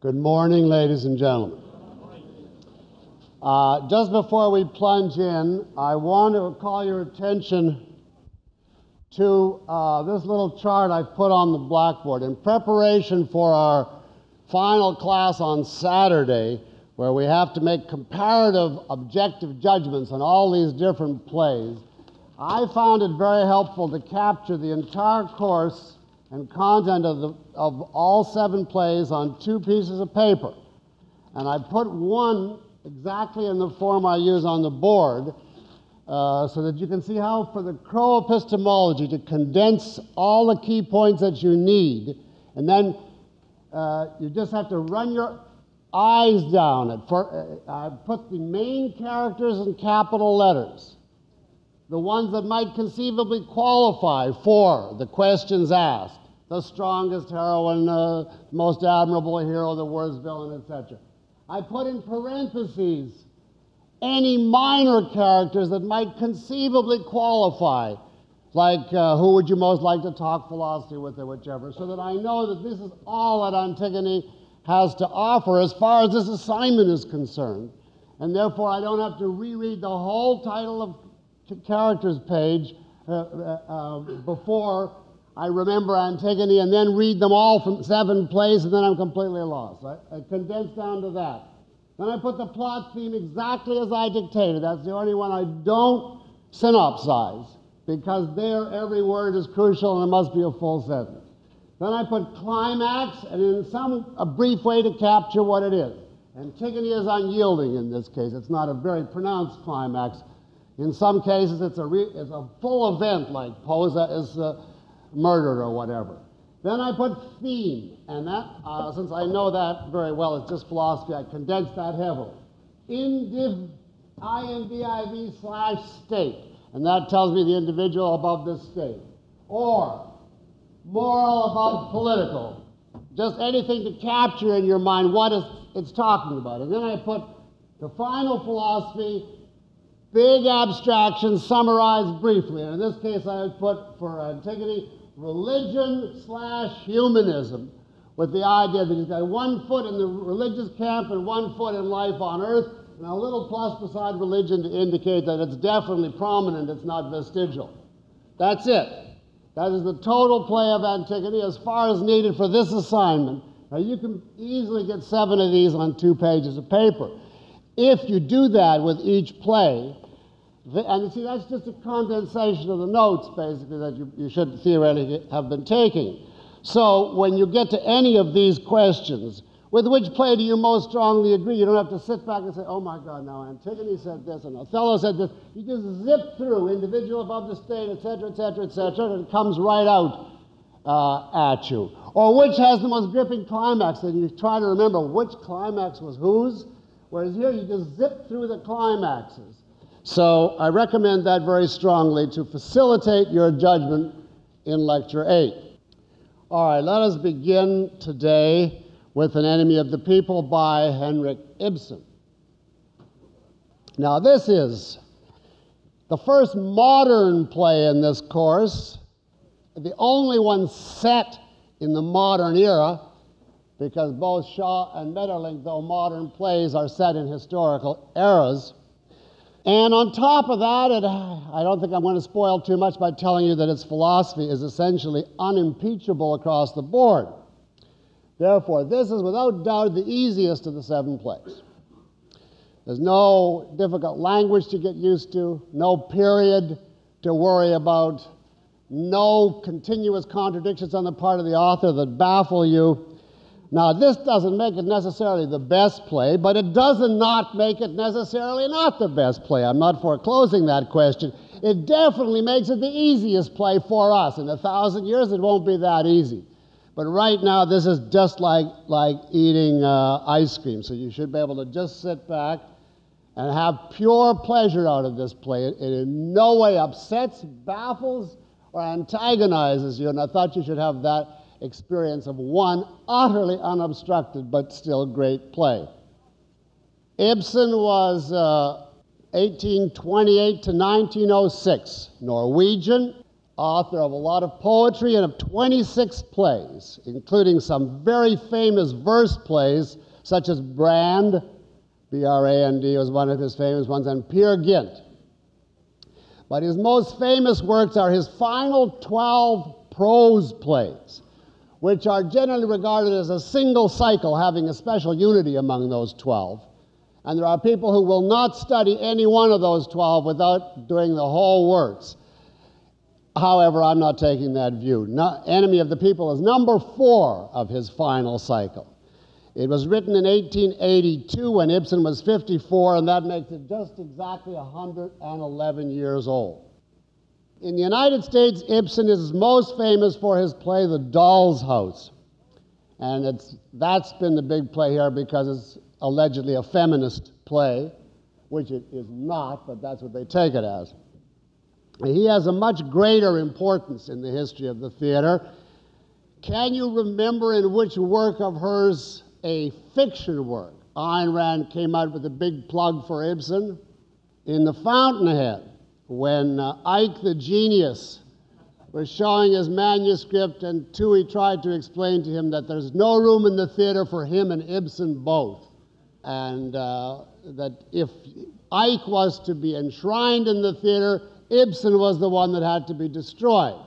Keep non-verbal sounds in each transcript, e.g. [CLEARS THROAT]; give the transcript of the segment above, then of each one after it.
Good morning, ladies and gentlemen. Uh, just before we plunge in, I want to call your attention to uh, this little chart I've put on the blackboard. In preparation for our final class on Saturday, where we have to make comparative objective judgments on all these different plays, I found it very helpful to capture the entire course and content of, the, of all seven plays on two pieces of paper. And I put one exactly in the form I use on the board uh, so that you can see how, for the Crow epistemology, to condense all the key points that you need, and then uh, you just have to run your eyes down it. For, uh, I put the main characters in capital letters the ones that might conceivably qualify for the questions asked the strongest heroine, uh, most admirable hero, the worst villain, etc. I put in parentheses any minor characters that might conceivably qualify, like uh, who would you most like to talk philosophy with or whichever, so that I know that this is all that Antigone has to offer as far as this assignment is concerned. And therefore, I don't have to reread the whole title of characters page uh, uh, uh before I remember Antigone and then read them all from seven plays, and then I'm completely lost. I, I condensed down to that. Then I put the plot theme exactly as I dictated. That's the only one I don't synopsize, because there every word is crucial and it must be a full sentence. Then I put climax, and in some a brief way to capture what it is. Antigone is unyielding in this case. It's not a very pronounced climax. In some cases, it's a, re- it's a full event, like Posa is. Uh, murdered or whatever. Then I put theme, and that, uh, since I know that very well, it's just philosophy, I condensed that heavily. Indiv, slash state, and that tells me the individual above this state. Or moral above political. Just anything to capture in your mind what it's talking about. And then I put the final philosophy, big abstraction summarized briefly. And in this case, I would put for Antigone religion slash humanism with the idea that he's got one foot in the religious camp and one foot in life on earth, and a little plus beside religion to indicate that it's definitely prominent, it's not vestigial. That's it. That is the total play of Antigone as far as needed for this assignment. Now, you can easily get seven of these on two pages of paper. If you do that with each play, and you see, that's just a condensation of the notes, basically, that you, you should theoretically have been taking. So when you get to any of these questions, with which play do you most strongly agree? You don't have to sit back and say, oh my God, now Antigone said this and Othello said this. You just zip through individual above the state, etc., etc., etc., and it comes right out uh, at you. Or which has the most gripping climax, and you try to remember which climax was whose. Whereas here you just zip through the climaxes. So I recommend that very strongly to facilitate your judgment in Lecture 8. All right, let us begin today with An Enemy of the People by Henrik Ibsen. Now, this is the first modern play in this course, the only one set in the modern era, because both Shaw and Maeterlinck, though modern plays, are set in historical eras. And on top of that, it, uh, I don't think I'm going to spoil too much by telling you that its philosophy is essentially unimpeachable across the board. Therefore, this is without doubt the easiest of the seven plays. There's no difficult language to get used to, no period to worry about, no continuous contradictions on the part of the author that baffle you. Now, this doesn't make it necessarily the best play, but it doesn't not make it necessarily not the best play. I'm not foreclosing that question. It definitely makes it the easiest play for us. In a thousand years, it won't be that easy. But right now, this is just like, like eating uh, ice cream. So you should be able to just sit back and have pure pleasure out of this play. It, it in no way upsets, baffles, or antagonizes you. And I thought you should have that experience of one utterly unobstructed but still great play. Ibsen was uh, 1828 to 1906, Norwegian, author of a lot of poetry and of 26 plays, including some very famous verse plays, such as Brand, B R A N D was one of his famous ones, and Peer Gynt. But his most famous works are his final 12 prose plays, which are generally regarded as a single cycle, having a special unity among those 12. And there are people who will not study any one of those 12 without doing the whole works. However, I'm not taking that view. No, Enemy of the People is number four of his final cycle. It was written in 1882 when Ibsen was 54, and that makes it just exactly 111 years old. In the United States, Ibsen is most famous for his play The Doll's House. And it's, that's been the big play here because it's allegedly a feminist play, which it is not, but that's what they take it as. He has a much greater importance in the history of the theater. Can you remember in which work of hers, a fiction work, Ayn Rand came out with a big plug for Ibsen? In The Fountainhead, when uh, Ike the genius was showing his manuscript, and Toohey tried to explain to him that there's no room in the theater for him and Ibsen both. And uh, that if Ike was to be enshrined in the theater, Ibsen was the one that had to be destroyed.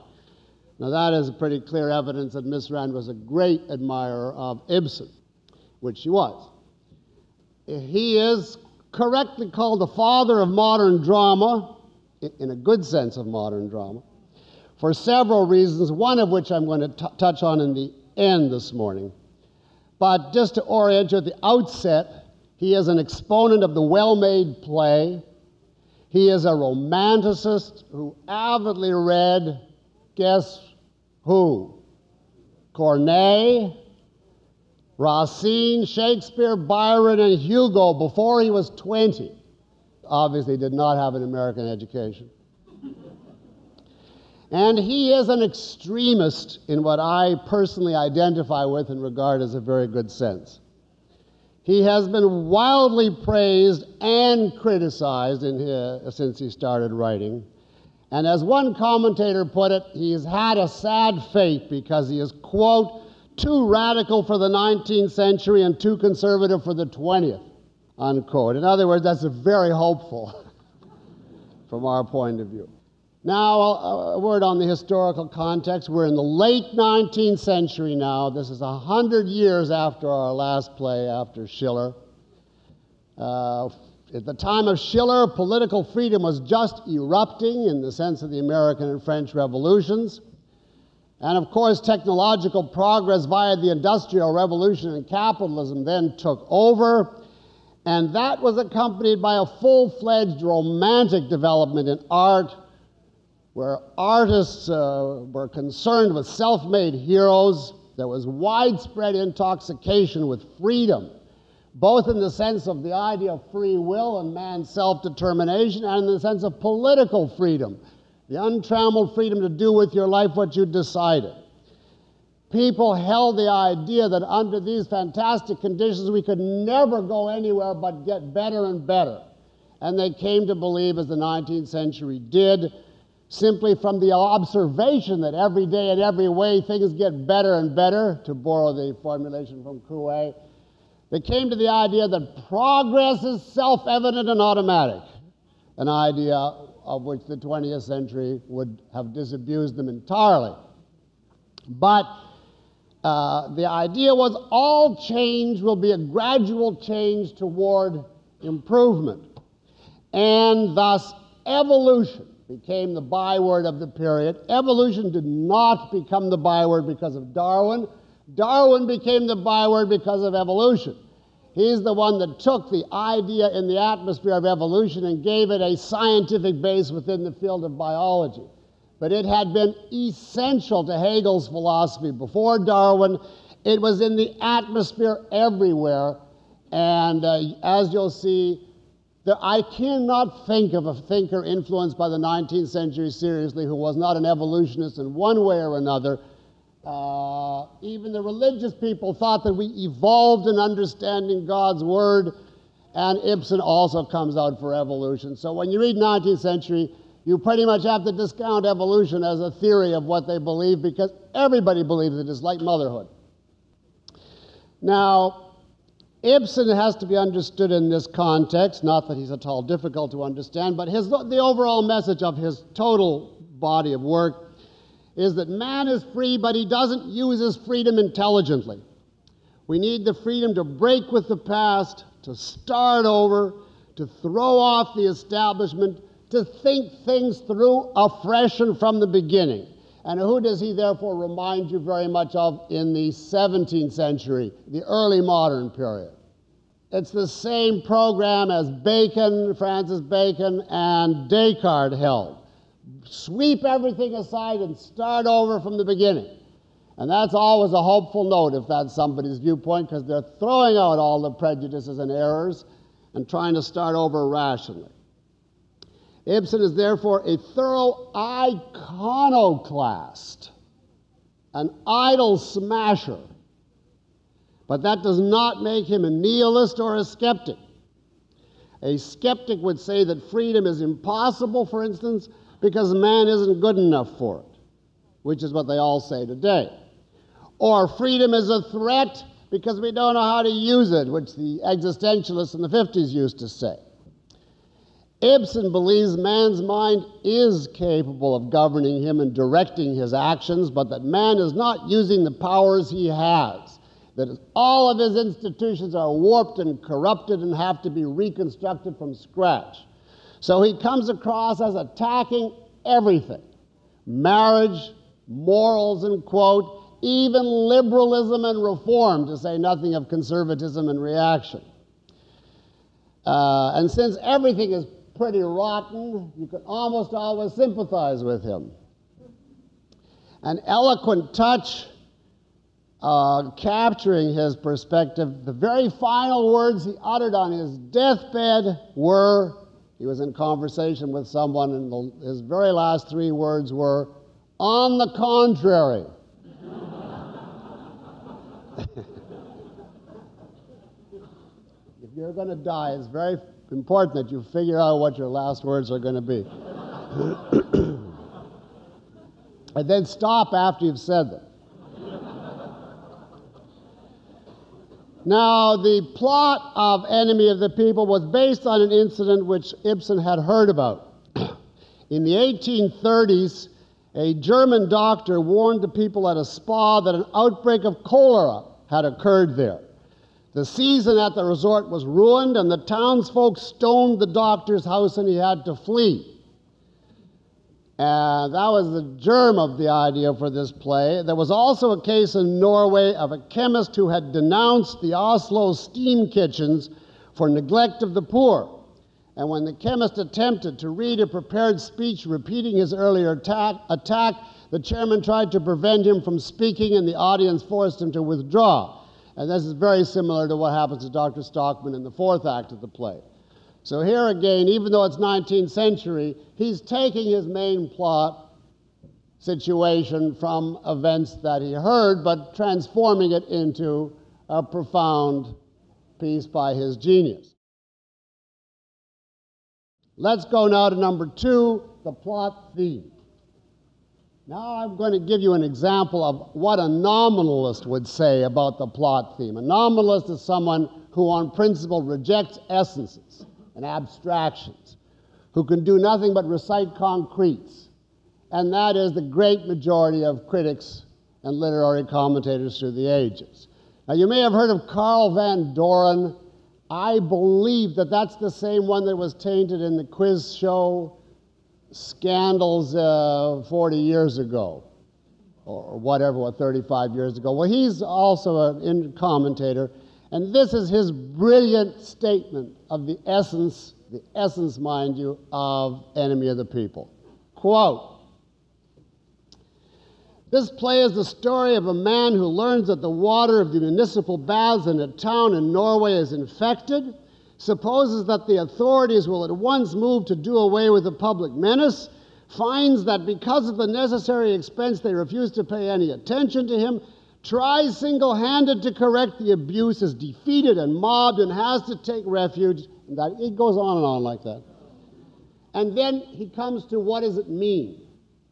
Now, that is pretty clear evidence that Miss Rand was a great admirer of Ibsen, which she was. He is correctly called the father of modern drama, in a good sense of modern drama, for several reasons, one of which I'm going to t- touch on in the end this morning. But just to orient you at the outset, he is an exponent of the well made play he is a romanticist who avidly read, guess who? Corneille, Racine, Shakespeare, Byron, and Hugo before he was 20. Obviously, did not have an American education. and he is an extremist in what I personally identify with and regard as a very good sense. He has been wildly praised and criticized his, since he started writing. And as one commentator put it, he has had a sad fate because he is, quote, too radical for the 19th century and too conservative for the 20th, unquote. In other words, that's very hopeful [LAUGHS] from our point of view. Now, a word on the historical context. We're in the late 19th century now. This is 100 years after our last play, after Schiller. Uh, at the time of Schiller, political freedom was just erupting in the sense of the American and French revolutions. And of course, technological progress via the Industrial Revolution and capitalism then took over. And that was accompanied by a full fledged romantic development in art where artists uh, were concerned with self made heroes. There was widespread intoxication with freedom, both in the sense of the idea of free will and man's self determination, and in the sense of political freedom, the untrammeled freedom to do with your life what you decided. People held the idea that under these fantastic conditions we could never go anywhere but get better and better. And they came to believe, as the 19th century did, simply from the observation that every day and every way things get better and better, to borrow the formulation from Coué, they came to the idea that progress is self evident and automatic, an idea of which the 20th century would have disabused them entirely. But uh, the idea was all change will be a gradual change toward improvement, and thus evolution became the byword of the period. Evolution did not become the byword because of Darwin. Darwin became the byword because of evolution. He's the one that took the idea in the atmosphere of evolution and gave it a scientific base within the field of biology. But it had been essential to Hegel's philosophy before Darwin. It was in the atmosphere everywhere. And uh, as you'll see, that I cannot think of a thinker influenced by the 19th century seriously who was not an evolutionist in one way or another. Uh, even the religious people thought that we evolved in understanding God's word, and Ibsen also comes out for evolution. So when you read 19th century, you pretty much have to discount evolution as a theory of what they believe because everybody believes it is like motherhood. Now, Ibsen has to be understood in this context, not that he's at all difficult to understand, but his, the overall message of his total body of work is that man is free, but he doesn't use his freedom intelligently. We need the freedom to break with the past, to start over, to throw off the establishment, to think things through afresh and from the beginning. And who does he therefore remind you very much of in the 17th century, the early modern period? It's the same program as Bacon, Francis Bacon, and Descartes held. Sweep everything aside and start over from the beginning. And that's always a hopeful note if that's somebody's viewpoint, because they're throwing out all the prejudices and errors and trying to start over rationally. Ibsen is therefore a thorough iconoclast, an idol smasher. But that does not make him a nihilist or a skeptic. A skeptic would say that freedom is impossible, for instance, because man isn't good enough for it, which is what they all say today. Or freedom is a threat because we don't know how to use it, which the existentialists in the 50s used to say. Ibsen believes man's mind is capable of governing him and directing his actions, but that man is not using the powers he has. That all of his institutions are warped and corrupted and have to be reconstructed from scratch. So he comes across as attacking everything marriage, morals, and quote, even liberalism and reform, to say nothing of conservatism and reaction. Uh, and since everything is pretty rotten, you can almost always sympathize with him. An eloquent touch uh, capturing his perspective. The very final words he uttered on his deathbed were he was in conversation with someone, and the, his very last three words were, On the contrary. [LAUGHS] if you're going to die, it's very important that you figure out what your last words are going to be. [COUGHS] and then stop after you've said them. Now, the plot of Enemy of the People was based on an incident which Ibsen had heard about. [COUGHS] In the 1830s, a German doctor warned the people at a spa that an outbreak of cholera had occurred there. The season at the resort was ruined, and the townsfolk stoned the doctor's house, and he had to flee. And that was the germ of the idea for this play. There was also a case in Norway of a chemist who had denounced the Oslo steam kitchens for neglect of the poor. And when the chemist attempted to read a prepared speech repeating his earlier attack, attack, the chairman tried to prevent him from speaking, and the audience forced him to withdraw. And this is very similar to what happens to Dr. Stockman in the fourth act of the play. So here again, even though it's 19th century, he's taking his main plot situation from events that he heard, but transforming it into a profound piece by his genius. Let's go now to number two, the plot theme. Now I'm going to give you an example of what a nominalist would say about the plot theme. A nominalist is someone who, on principle, rejects essences and abstractions, who can do nothing but recite concretes. And that is the great majority of critics and literary commentators through the ages. Now, you may have heard of Carl Van Doren. I believe that that's the same one that was tainted in the quiz show scandals uh, 40 years ago, or whatever, what, 35 years ago. Well, he's also a commentator, and this is his brilliant statement of the essence, the essence, mind you, of Enemy of the People. Quote, this play is the story of a man who learns that the water of the municipal baths in a town in Norway is infected supposes that the authorities will at once move to do away with the public menace, finds that because of the necessary expense they refuse to pay any attention to him, tries single handed to correct the abuse, is defeated and mobbed, and has to take refuge. And that, it goes on and on like that. And then he comes to what does it mean?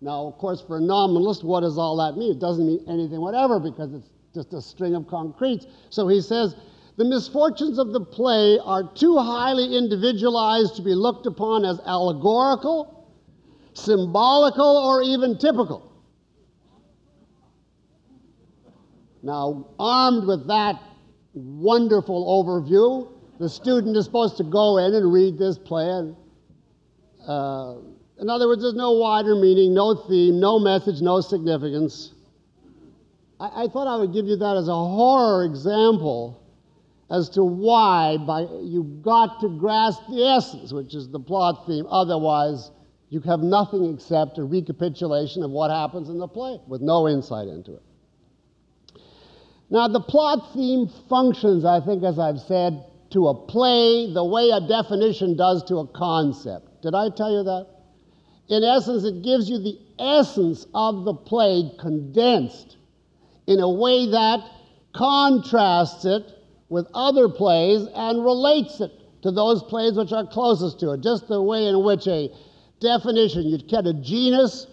Now, of course, for a nominalist, what does all that mean? It doesn't mean anything whatever because it's just a string of concretes. So he says, the misfortunes of the play are too highly individualized to be looked upon as allegorical, symbolical, or even typical. Now, armed with that wonderful overview, the student is supposed to go in and read this play. And, uh, in other words, there's no wider meaning, no theme, no message, no significance. I, I thought I would give you that as a horror example as to why by, you've got to grasp the essence, which is the plot theme. Otherwise, you have nothing except a recapitulation of what happens in the play with no insight into it. Now, the plot theme functions, I think, as I've said, to a play the way a definition does to a concept. Did I tell you that? In essence, it gives you the essence of the play condensed in a way that contrasts it with other plays and relates it to those plays which are closest to it. Just the way in which a definition, you get a genus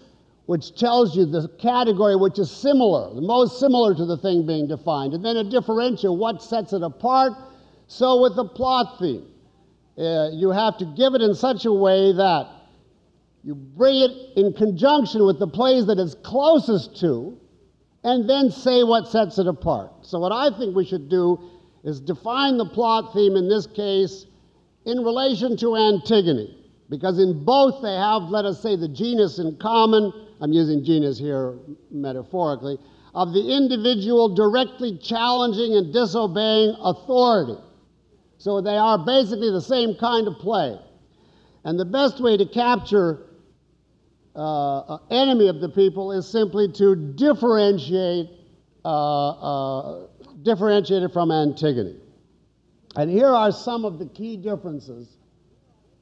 which tells you the category which is similar, the most similar to the thing being defined, and then a differential, what sets it apart. So with the plot theme, uh, you have to give it in such a way that you bring it in conjunction with the plays that it's closest to, and then say what sets it apart. So, what I think we should do is define the plot theme in this case in relation to Antigone, because in both they have, let us say, the genus in common I'm using genus here metaphorically, of the individual directly challenging and disobeying authority. So they are basically the same kind of play. And the best way to capture uh, enemy of the people is simply to differentiate, uh, uh, differentiate it from Antigone. And here are some of the key differences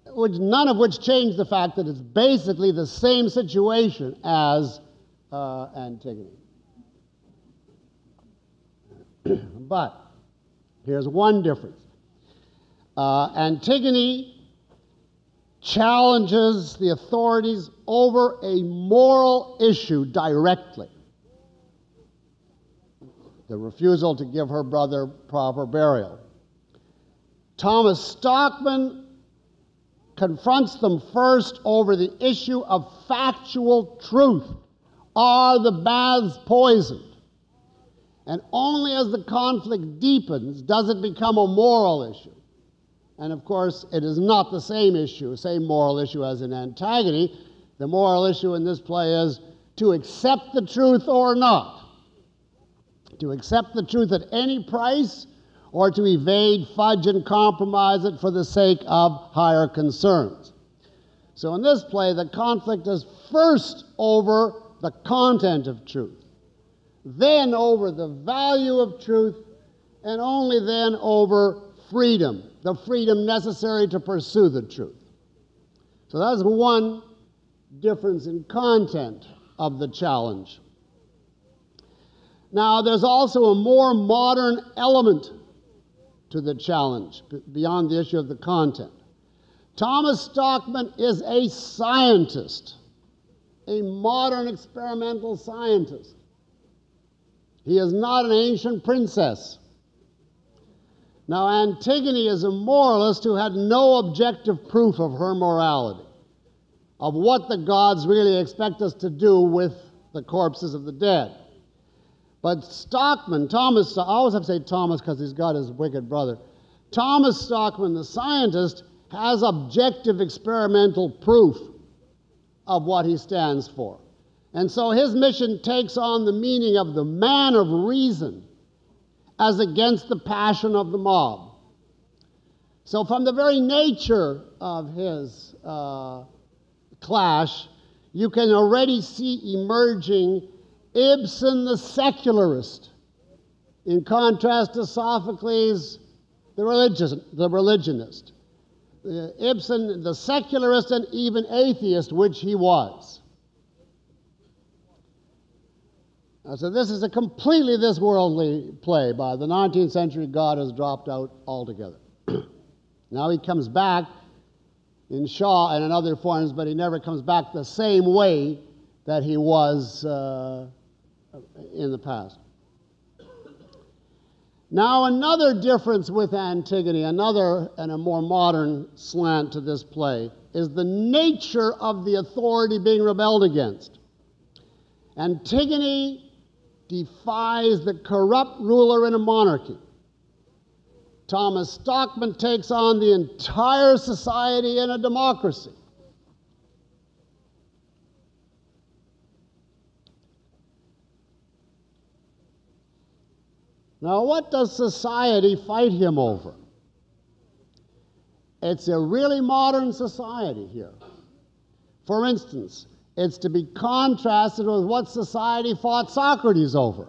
which, none of which change the fact that it's basically the same situation as uh, Antigone. [CLEARS THROAT] but here's one difference uh, Antigone challenges the authorities over a moral issue directly the refusal to give her brother proper burial. Thomas Stockman confronts them first over the issue of factual truth. Are the baths poisoned? And only as the conflict deepens does it become a moral issue. And of course, it is not the same issue, same moral issue as in Antigone. The moral issue in this play is to accept the truth or not. To accept the truth at any price or to evade, fudge, and compromise it for the sake of higher concerns. So in this play, the conflict is first over the content of truth, then over the value of truth, and only then over freedom, the freedom necessary to pursue the truth. So that's one difference in content of the challenge. Now, there's also a more modern element to the challenge beyond the issue of the content. Thomas Stockman is a scientist, a modern experimental scientist. He is not an ancient princess. Now, Antigone is a moralist who had no objective proof of her morality, of what the gods really expect us to do with the corpses of the dead. But Stockman, Thomas, I always have to say Thomas because he's got his wicked brother. Thomas Stockman, the scientist, has objective experimental proof of what he stands for. And so his mission takes on the meaning of the man of reason as against the passion of the mob. So, from the very nature of his uh, clash, you can already see emerging Ibsen the secularist, in contrast to Sophocles the, the religionist. Uh, Ibsen the secularist and even atheist, which he was. so this is a completely this worldly play. By the 19th century, God has dropped out altogether. [CLEARS THROAT] now he comes back in Shaw and in other forms, but he never comes back the same way that he was uh, in the past. Now, another difference with Antigone, another and a more modern slant to this play, is the nature of the authority being rebelled against. Antigone defies the corrupt ruler in a monarchy. Thomas Stockman takes on the entire society in a democracy. Now, what does society fight him over? It's a really modern society here. For instance, it's to be contrasted with what society fought Socrates over.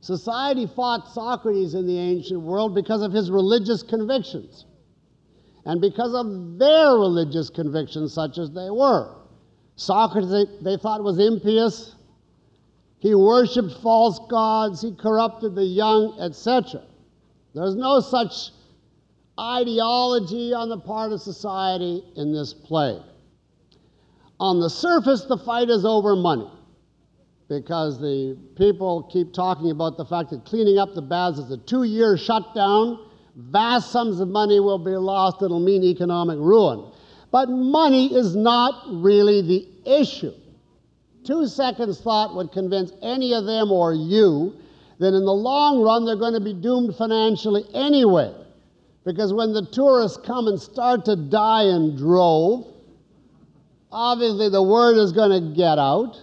Society fought Socrates in the ancient world because of his religious convictions and because of their religious convictions, such as they were. Socrates, they thought, was impious. He worshiped false gods. He corrupted the young, etc. There's no such ideology on the part of society in this play. On the surface, the fight is over money because the people keep talking about the fact that cleaning up the baths is a two year shutdown. Vast sums of money will be lost. It'll mean economic ruin. But money is not really the issue. Two seconds thought would convince any of them or you that in the long run they're going to be doomed financially anyway. Because when the tourists come and start to die in drove, obviously the word is going to get out.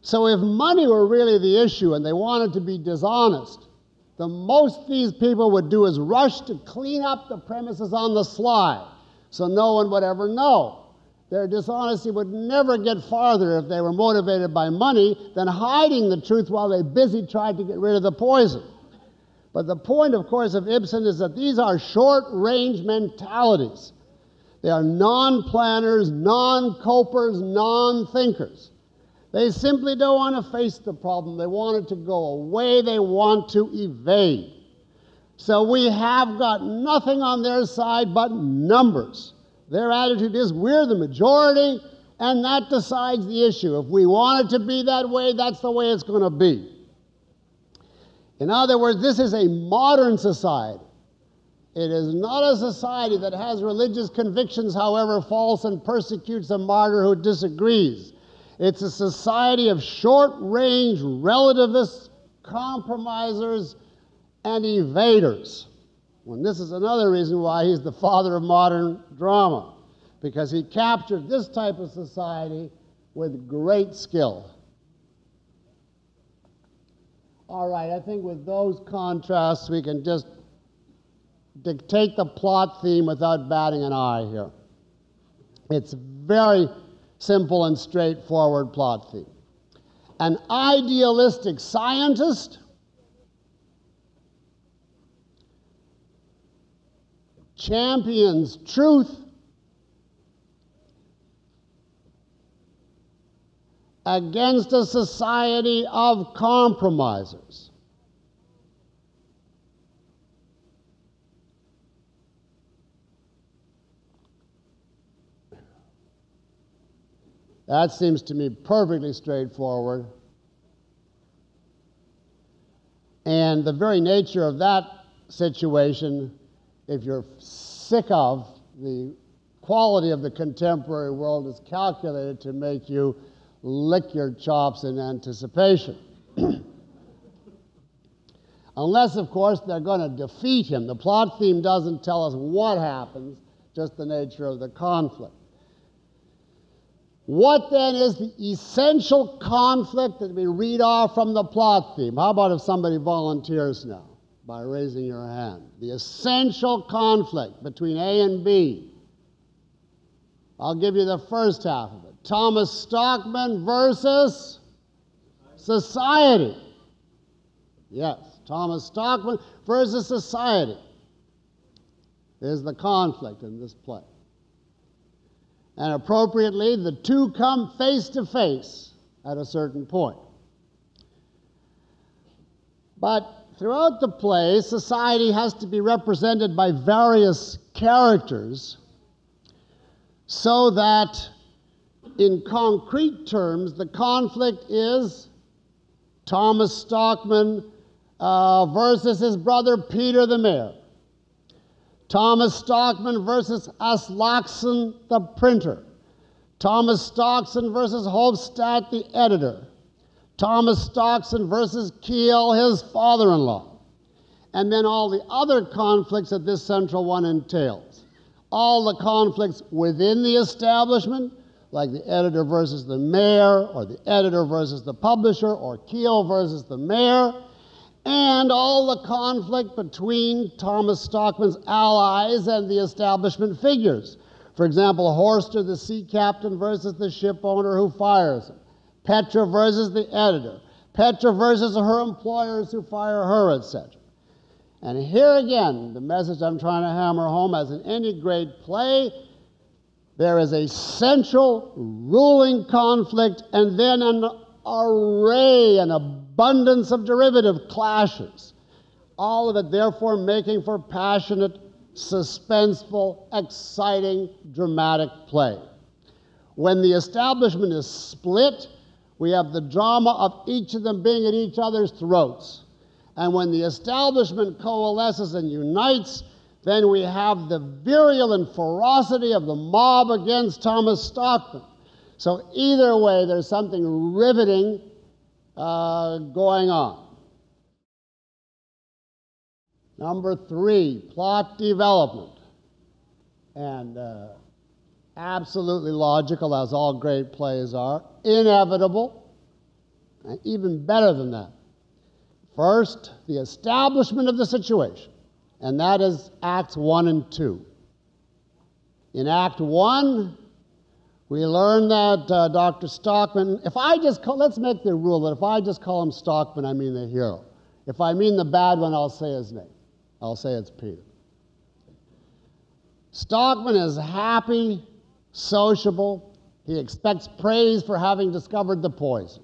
So if money were really the issue and they wanted to be dishonest, the most these people would do is rush to clean up the premises on the sly so no one would ever know. Their dishonesty would never get farther if they were motivated by money than hiding the truth while they busy tried to get rid of the poison. But the point, of course, of Ibsen is that these are short range mentalities. They are non planners, non copers, non thinkers. They simply don't want to face the problem. They want it to go away. They want to evade. So we have got nothing on their side but numbers. Their attitude is we're the majority, and that decides the issue. If we want it to be that way, that's the way it's going to be. In other words, this is a modern society. It is not a society that has religious convictions, however false, and persecutes a martyr who disagrees. It's a society of short range relativists, compromisers, and evaders. And this is another reason why he's the father of modern drama, because he captured this type of society with great skill. All right, I think with those contrasts, we can just dictate the plot theme without batting an eye here. It's very simple and straightforward plot theme. An idealistic scientist champions truth against a society of compromisers. That seems to me perfectly straightforward. And the very nature of that situation, if you're sick of the quality of the contemporary world, is calculated to make you lick your chops in anticipation. [CLEARS THROAT] Unless, of course, they're going to defeat him. The plot theme doesn't tell us what happens, just the nature of the conflict. What then is the essential conflict that we read off from the plot theme? How about if somebody volunteers now by raising your hand? The essential conflict between A and B. I'll give you the first half of it. Thomas Stockman versus society. Yes, Thomas Stockman versus society is the conflict in this play. And appropriately, the two come face to face at a certain point. But throughout the play, society has to be represented by various characters so that in concrete terms, the conflict is Thomas Stockman uh, versus his brother Peter the mayor. Thomas Stockman versus Aslaksen the printer. Thomas Stockman versus Hovstad the editor. Thomas Stockman versus Kiil, his father in law. And then all the other conflicts that this central one entails. All the conflicts within the establishment, like the editor versus the mayor, or the editor versus the publisher, or Kiil versus the mayor, and all the conflict between Thomas Stockman's allies and the establishment figures. For example, Horster, the sea captain, versus the ship owner who fires him. Petra versus the editor. Petra versus her employers who fire her, etc. And here again, the message I'm trying to hammer home as in any great play, there is a central ruling conflict and then an array, an abundance of derivative clashes. All of it, therefore, making for passionate, suspenseful, exciting, dramatic play. When the establishment is split, we have the drama of each of them being at each other's throats. And when the establishment coalesces and unites, then we have the virulent ferocity of the mob against Thomas Stockman. So, either way, there's something riveting uh, going on. Number three, plot development. And uh, absolutely logical, as all great plays are, inevitable, and even better than that. First, the establishment of the situation, and that is Acts 1 and 2. In Act 1, we learn that uh, Dr. Stockman, if I just call, let's make the rule that if I just call him Stockman, I mean the hero. If I mean the bad one, I'll say his name. I'll say it's Peter. Stockman is happy, sociable. He expects praise for having discovered the poison.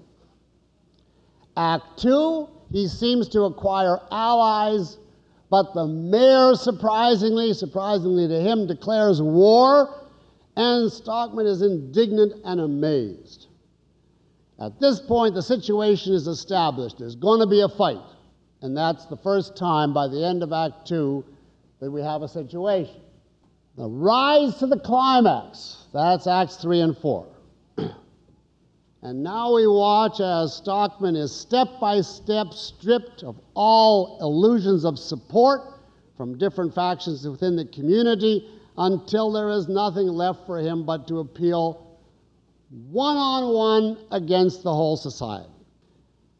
Act two, he seems to acquire allies, but the mayor, surprisingly, surprisingly to him, declares war and Stockman is indignant and amazed. At this point, the situation is established. There's going to be a fight. And that's the first time by the end of Act Two that we have a situation. The rise to the climax. That's Acts 3 and 4. [CLEARS THROAT] and now we watch as Stockman is step by step stripped of all illusions of support from different factions within the community until there is nothing left for him but to appeal one on one against the whole society.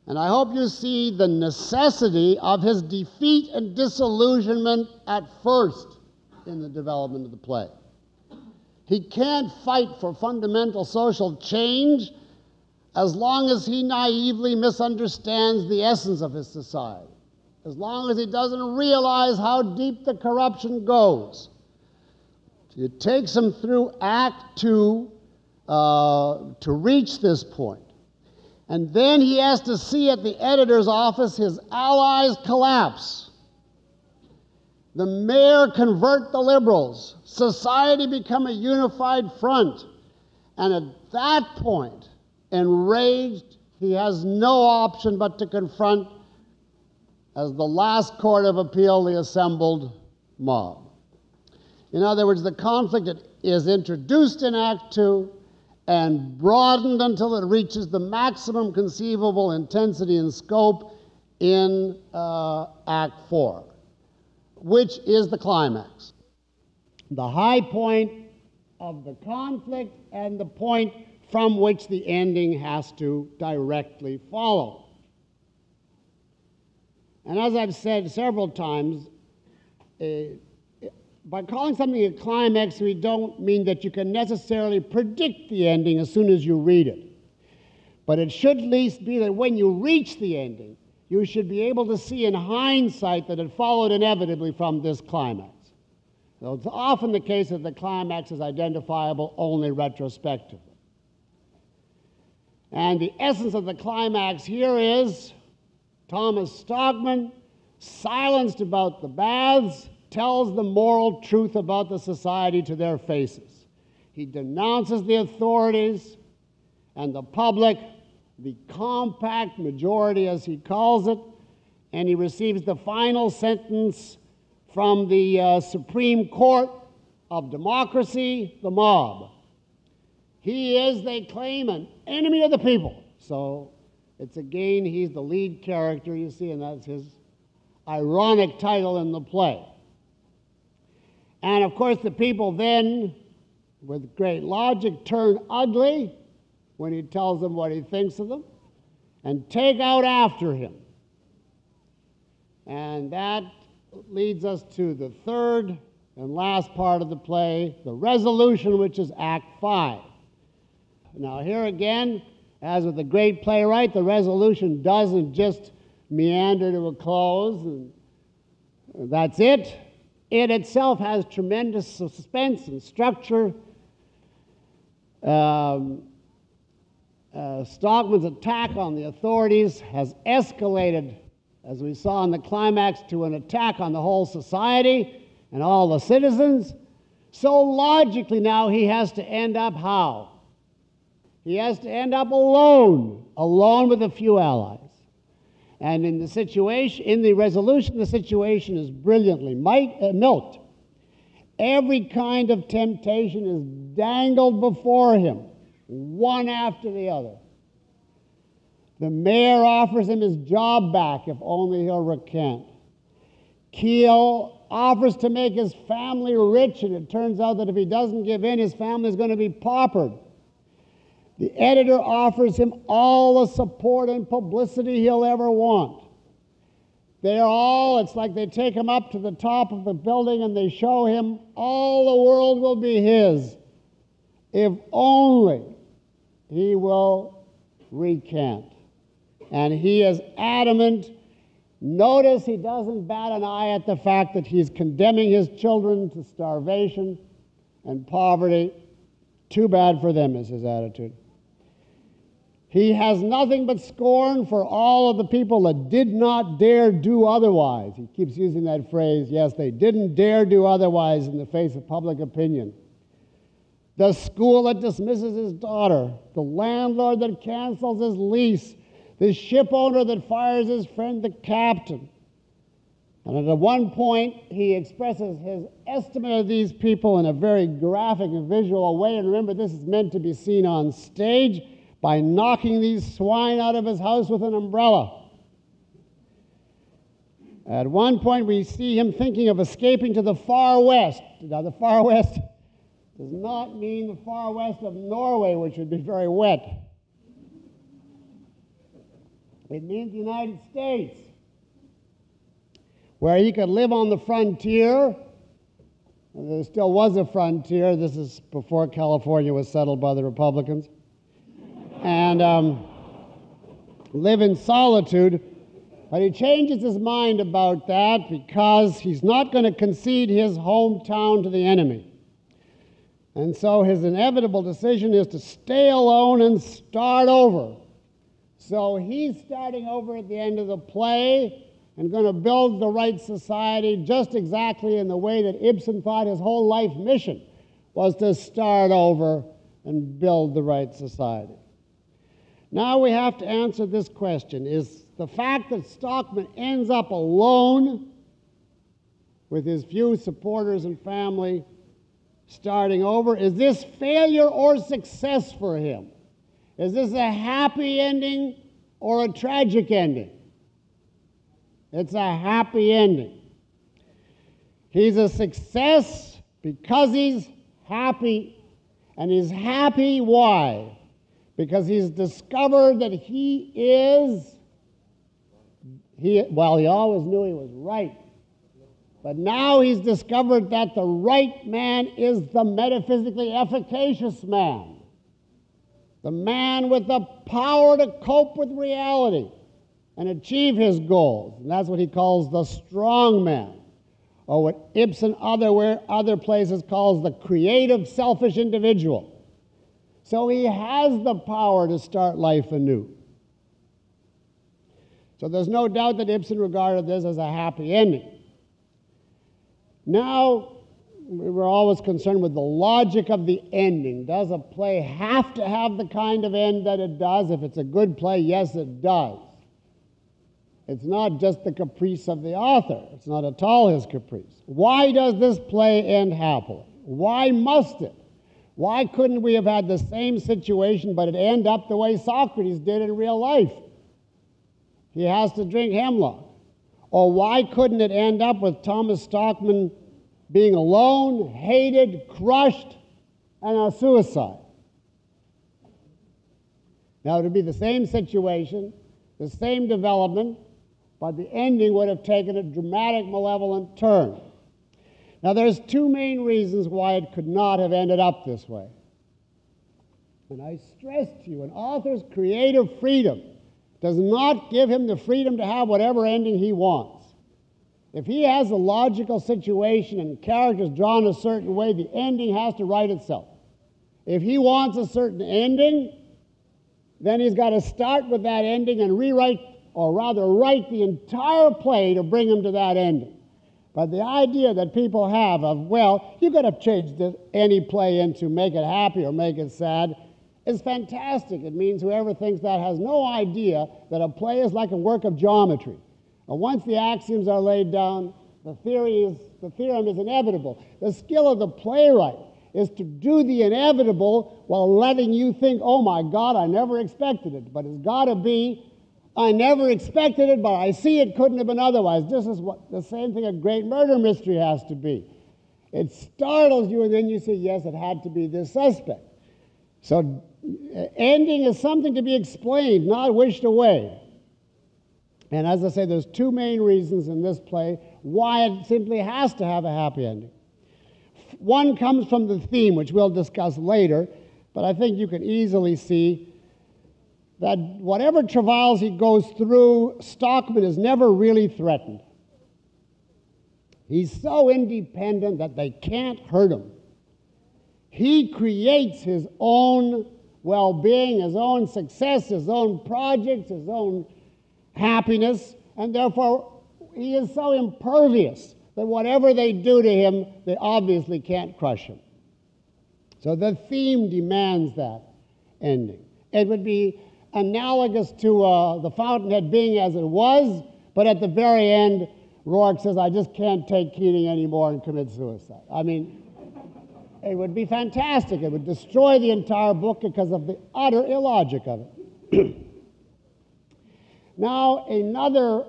And I hope you see the necessity of his defeat and disillusionment at first in the development of the play. He can't fight for fundamental social change as long as he naively misunderstands the essence of his society, as long as he doesn't realize how deep the corruption goes it takes him through Act 2 uh, to reach this point. And then he has to see at the editor's office his allies collapse. The mayor convert the liberals, society become a unified front. And at that point, enraged, he has no option but to confront, as the last court of appeal, the assembled mob. In other words, the conflict is introduced in Act 2 and broadened until it reaches the maximum conceivable intensity and scope in uh, Act 4, which is the climax. The high point of the conflict and the point from which the ending has to directly follow. And as I've said several times, uh, by calling something a climax, we don't mean that you can necessarily predict the ending as soon as you read it. But it should at least be that when you reach the ending, you should be able to see in hindsight that it followed inevitably from this climax. So it's often the case that the climax is identifiable only retrospectively. And the essence of the climax here is Thomas Stockman, silenced about the baths, tells the moral truth about the society to their faces. He denounces the authorities and the public, the compact majority, as he calls it, and he receives the final sentence from the uh, Supreme Court of democracy, the mob. He is, they claim, an enemy of the people. So it's again, he's the lead character, you see, and that's his ironic title in the play. And of course, the people then, with great logic, turn ugly when he tells them what he thinks of them and take out after him. And that leads us to the third and last part of the play, the resolution, which is Act 5. Now, here again, as with the great playwright, the resolution doesn't just meander to a close and that's it. It itself has tremendous suspense and structure. Um, uh, Stockman's attack on the authorities has escalated, as we saw in the climax, to an attack on the whole society and all the citizens. So logically now he has to end up how? He has to end up alone, alone with a few allies. And in the situation, in the resolution, the situation is brilliantly might, uh, milked. Every kind of temptation is dangled before him, one after the other. The mayor offers him his job back if only he'll recant. Kiil offers to make his family rich, and it turns out that if he doesn't give in, his family is going to be paupered. The editor offers him all the support and publicity he'll ever want. They're all, it's like they take him up to the top of the building and they show him all the world will be his if only he will recant. And he is adamant Notice he doesn't bat an eye at the fact that he's condemning his children to starvation and poverty. Too bad for them, is his attitude. He has nothing but scorn for all of the people that did not dare do otherwise. He keeps using that phrase yes, they didn't dare do otherwise in the face of public opinion. The school that dismisses his daughter, the landlord that cancels his lease, the ship owner that fires his friend, the captain. And at one point, he expresses his estimate of these people in a very graphic and visual way. And remember, this is meant to be seen on stage by knocking these swine out of his house with an umbrella. At one point, we see him thinking of escaping to the far west. Now, the far [LAUGHS] west does not mean the far west of Norway, which would be very wet. It means the United States, where he could live on the frontier. There still was a frontier. This is before California was settled by the Republicans. And um, live in solitude. But he changes his mind about that because he's not going to concede his hometown to the enemy. And so his inevitable decision is to stay alone and start over. So he's starting over at the end of the play and going to build the right society just exactly in the way that Ibsen thought his whole life mission was to start over and build the right society. Now we have to answer this question Is the fact that Stockman ends up alone with his few supporters and family starting over, is this failure or success for him? Is this a happy ending or a tragic ending? It's a happy ending. He's a success because he's happy. And he's happy why? Because he's discovered that he is, he, well, he always knew he was right. But now he's discovered that the right man is the metaphysically efficacious man the man with the power to cope with reality and achieve his goals. And that's what he calls the strong man, or what Ibsen other, other places calls the creative, selfish individual. So he has the power to start life anew. So there's no doubt that Ibsen regarded this as a happy ending. Now, we were always concerned with the logic of the ending. Does a play have to have the kind of end that it does? If it's a good play, yes, it does. It's not just the caprice of the author, it's not at all his caprice. Why does this play end happily? Why must it? Why couldn't we have had the same situation but it end up the way Socrates did in real life? He has to drink hemlock. Or why couldn't it end up with Thomas Stockman being alone, hated, crushed, and a suicide? Now, it would be the same situation, the same development, but the ending would have taken a dramatic, malevolent turn. Now, there's two main reasons why it could not have ended up this way. And I stress to you, an author's creative freedom does not give him the freedom to have whatever ending he wants. If he has a logical situation and characters drawn a certain way, the ending has to write itself. If he wants a certain ending, then he's got to start with that ending and rewrite, or rather, write the entire play to bring him to that ending. But the idea that people have of, well, you've got to change any play into make it happy or make it sad is fantastic. It means whoever thinks that has no idea that a play is like a work of geometry. And once the axioms are laid down, the theory is the theorem is inevitable. The skill of the playwright is to do the inevitable while letting you think, oh my God, I never expected it. But it's got to be I never expected it, but I see it couldn't have been otherwise. This is what the same thing a great murder mystery has to be. It startles you, and then you say, yes, it had to be this suspect. So, ending is something to be explained, not wished away. And as I say, there's two main reasons in this play why it simply has to have a happy ending. One comes from the theme, which we'll discuss later, but I think you can easily see that whatever travails he goes through, Stockman is never really threatened. He's so independent that they can't hurt him. He creates his own well being, his own success, his own projects, his own happiness, and therefore he is so impervious that whatever they do to him, they obviously can't crush him. So the theme demands that ending. It would be analogous to uh, the Fountainhead being as it was, but at the very end, Roark says, I just can't take Keating anymore and commit suicide. I mean, it would be fantastic. It would destroy the entire book because of the utter illogic of it. [CLEARS THROAT] now, another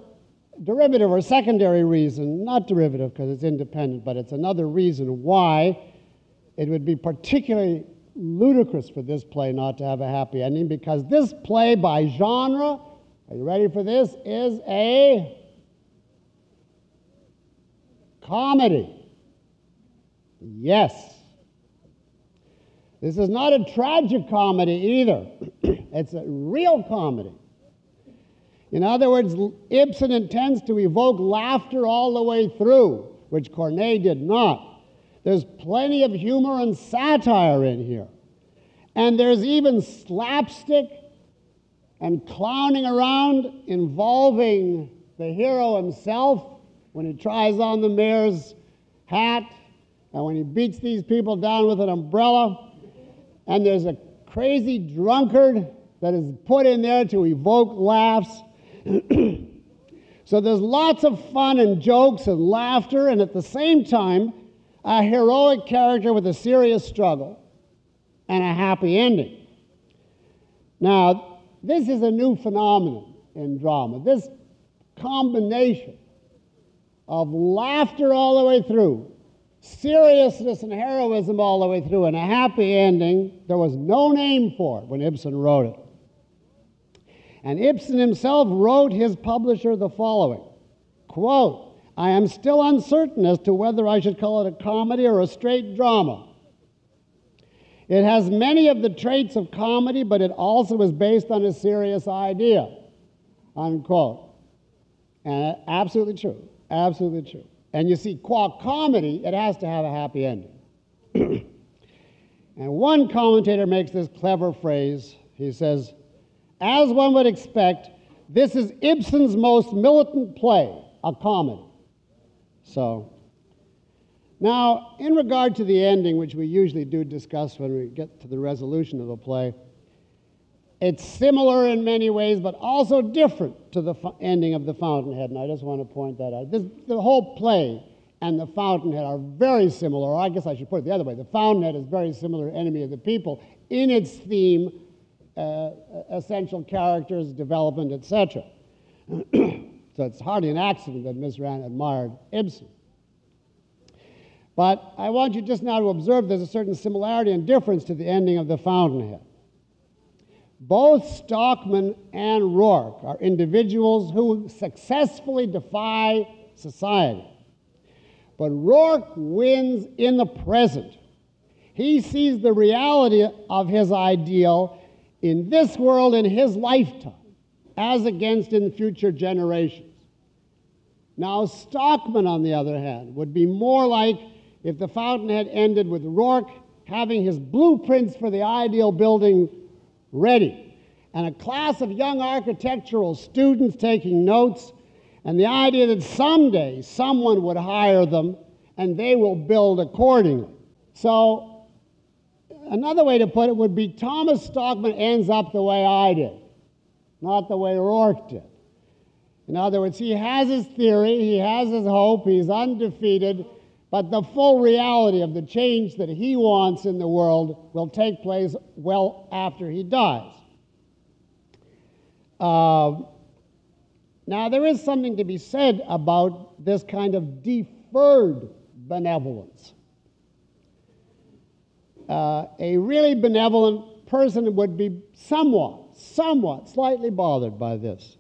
derivative or secondary reason, not derivative because it's independent, but it's another reason why it would be particularly ludicrous for this play not to have a happy ending because this play, by genre, are you ready for this? Is a comedy. Yes. This is not a tragic comedy either, [CLEARS THROAT] it's a real comedy. In other words, Ibsen intends to evoke laughter all the way through, which Corneille did not. There's plenty of humor and satire in here. And there's even slapstick and clowning around involving the hero himself when he tries on the mayor's hat and when he beats these people down with an umbrella. And there's a crazy drunkard that is put in there to evoke laughs. [CLEARS THROAT] so there's lots of fun and jokes and laughter, and at the same time, a heroic character with a serious struggle and a happy ending. Now, this is a new phenomenon in drama. This combination of laughter all the way through, seriousness and heroism all the way through, and a happy ending, there was no name for it when Ibsen wrote it. And Ibsen himself wrote his publisher the following quote, I am still uncertain as to whether I should call it a comedy or a straight drama. It has many of the traits of comedy, but it also is based on a serious idea. Unquote. And uh, absolutely true. Absolutely true. And you see, qua comedy, it has to have a happy ending. [CLEARS THROAT] and one commentator makes this clever phrase. He says, As one would expect, this is Ibsen's most militant play, a comedy. So Now, in regard to the ending, which we usually do discuss when we get to the resolution of a play, it's similar in many ways, but also different to the ending of The Fountainhead, and I just want to point that out. This, the whole play and The Fountainhead are very similar, or I guess I should put it the other way. The Fountainhead is very similar to Enemy of the People in its theme, uh, essential characters, development, etc. [CLEARS THROAT] so it's hardly an accident that Miss Rand admired Ibsen. But I want you just now to observe there's a certain similarity and difference to the ending of The Fountainhead. Both Stockman and Roark are individuals who successfully defy society. But Roark wins in the present. He sees the reality of his ideal in this world in his lifetime, as against in future generations. Now, Stockman, on the other hand, would be more like if the Fountainhead ended with Roark having his blueprints for the ideal building ready, and a class of young architectural students taking notes, and the idea that someday someone would hire them and they will build accordingly. So, another way to put it would be Thomas Stockman ends up the way I did, not the way Roark did. In other words, he has his theory, he has his hope, he's undefeated, but the full reality of the change that he wants in the world will take place well after he dies. Uh, now, there is something to be said about this kind of deferred benevolence. Uh, a really benevolent person would be somewhat, somewhat, slightly bothered by this.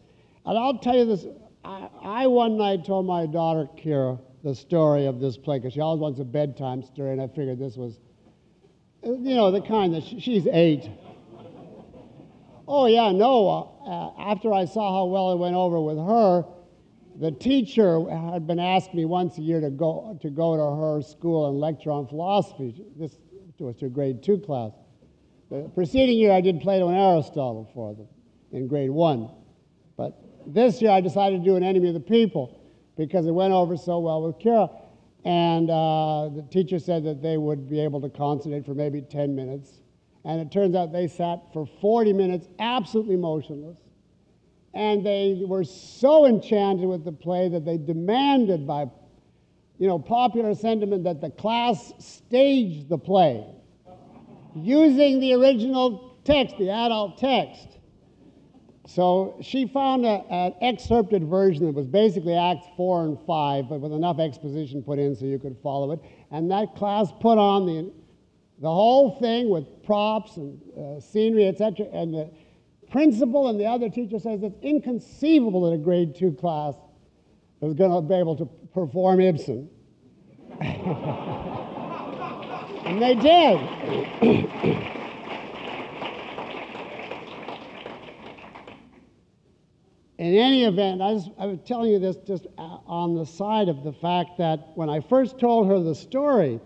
And I'll tell you this I, I one night told my daughter, Kira, the story of this play because she always wants a bedtime story, and I figured this was, you know, the kind that she, she's eight. Oh, yeah, no. Uh, after I saw how well it went over with her, the teacher had been asked me once a year to go to go to her school and lecture on philosophy. This was to a grade two class. The preceding year, I did Plato and Aristotle for them in grade one. But this year, I decided to do an enemy of the people because it went over so well with Kira. And uh, the teacher said that they would be able to concentrate for maybe 10 minutes. And it turns out they sat for 40 minutes absolutely motionless. And they were so enchanted with the play that they demanded by you know, popular sentiment that the class stage the play using the original text, the adult text. So she found a, an excerpted version that was basically Acts 4 and 5, but with enough exposition put in so you could follow it. And that class put on the, the whole thing with props and uh, scenery, etc. And the principal and the other teacher says it's inconceivable that a grade 2 class is going to be able to perform Ibsen. [LAUGHS] and they did. [CLEARS THROAT] in any event, I, was, I was telling you this just uh, on the side of the fact that when I first told her the story,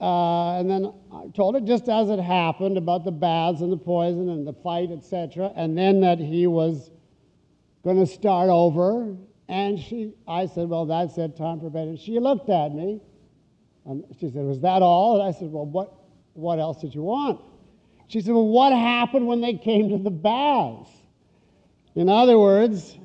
uh, and then I told her just as it happened about the baths and the poison and the fight, etc., and then that he was going to start over. And she, I said, "Well, that's it. Time for bed." And she looked at me, and she said, "Was that all?" And I said, "Well, what, what else did you want?" She said, "Well, what happened when they came to the baths?" In other words,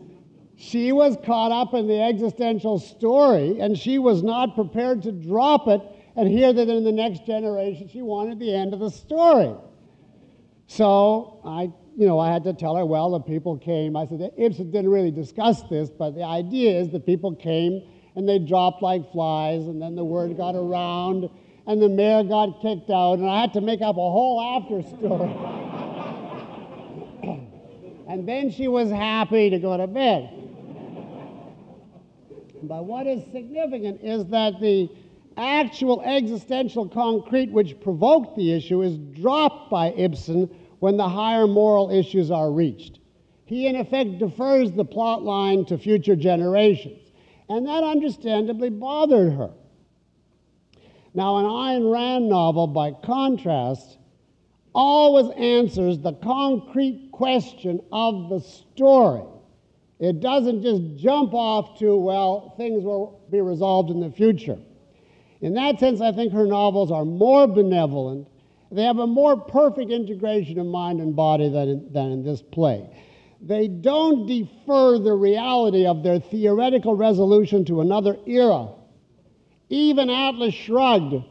she was caught up in the existential story and she was not prepared to drop it and hear that in the next generation she wanted the end of the story. So I, you know, I had to tell her, well, the people came. I said, Ibsen didn't really discuss this, but the idea is that people came and they dropped like flies, and then the word got around, and the mayor got kicked out, and I had to make up a whole after story. [LAUGHS] and then she was happy to go to bed. but what is significant is that the actual existential concrete which provoked the issue is dropped by Ibsen when the higher moral issues are reached. He, in effect, defers the plot line to future generations, and that understandably bothered her. Now, an Ayn Rand novel, by contrast, always answers the concrete question of the story It doesn't just jump off to, well, things will be resolved in the future. In that sense, I think her novels are more benevolent. They have a more perfect integration of mind and body than in, than in this play. They don't defer the reality of their theoretical resolution to another era. Even Atlas Shrugged,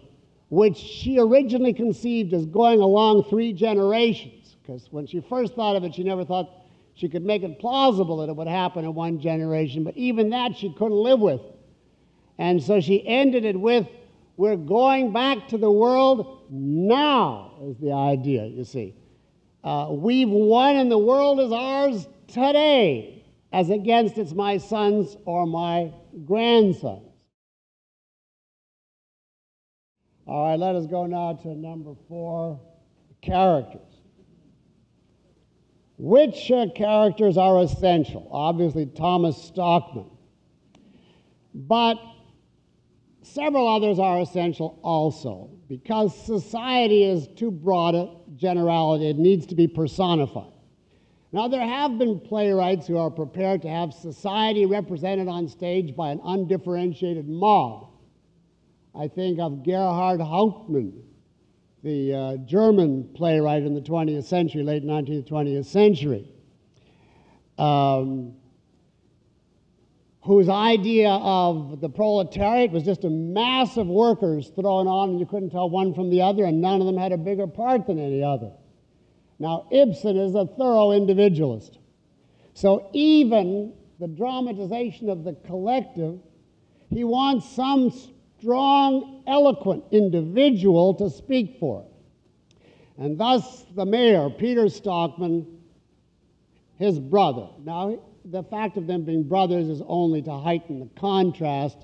which she originally conceived as going along three generations, because when she first thought of it, she never thought she could make it plausible that it would happen in one generation, but even that she couldn't live with. And so she ended it with, We're going back to the world now, is the idea, you see. Uh, we've won and the world is ours today, as against it's my sons or my grandsons. All right, let us go now to number four characters. Which uh, characters are essential? Obviously, Thomas Stockman. But several others are essential also because society is too broad a generality. It needs to be personified. Now, there have been playwrights who are prepared to have society represented on stage by an undifferentiated mob. I think of Gerhart Hauptmann, the uh, German playwright in the 20th century, late 19th, 20th century, um, whose idea of the proletariat was just a mass of workers thrown on, and you couldn't tell one from the other, and none of them had a bigger part than any other. Now, Ibsen is a thorough individualist. So even the dramatization of the collective, he wants some strong, eloquent individual to speak for. And thus, the mayor, Peter Stockman, his brother. Now, the fact of them being brothers is only to heighten the contrast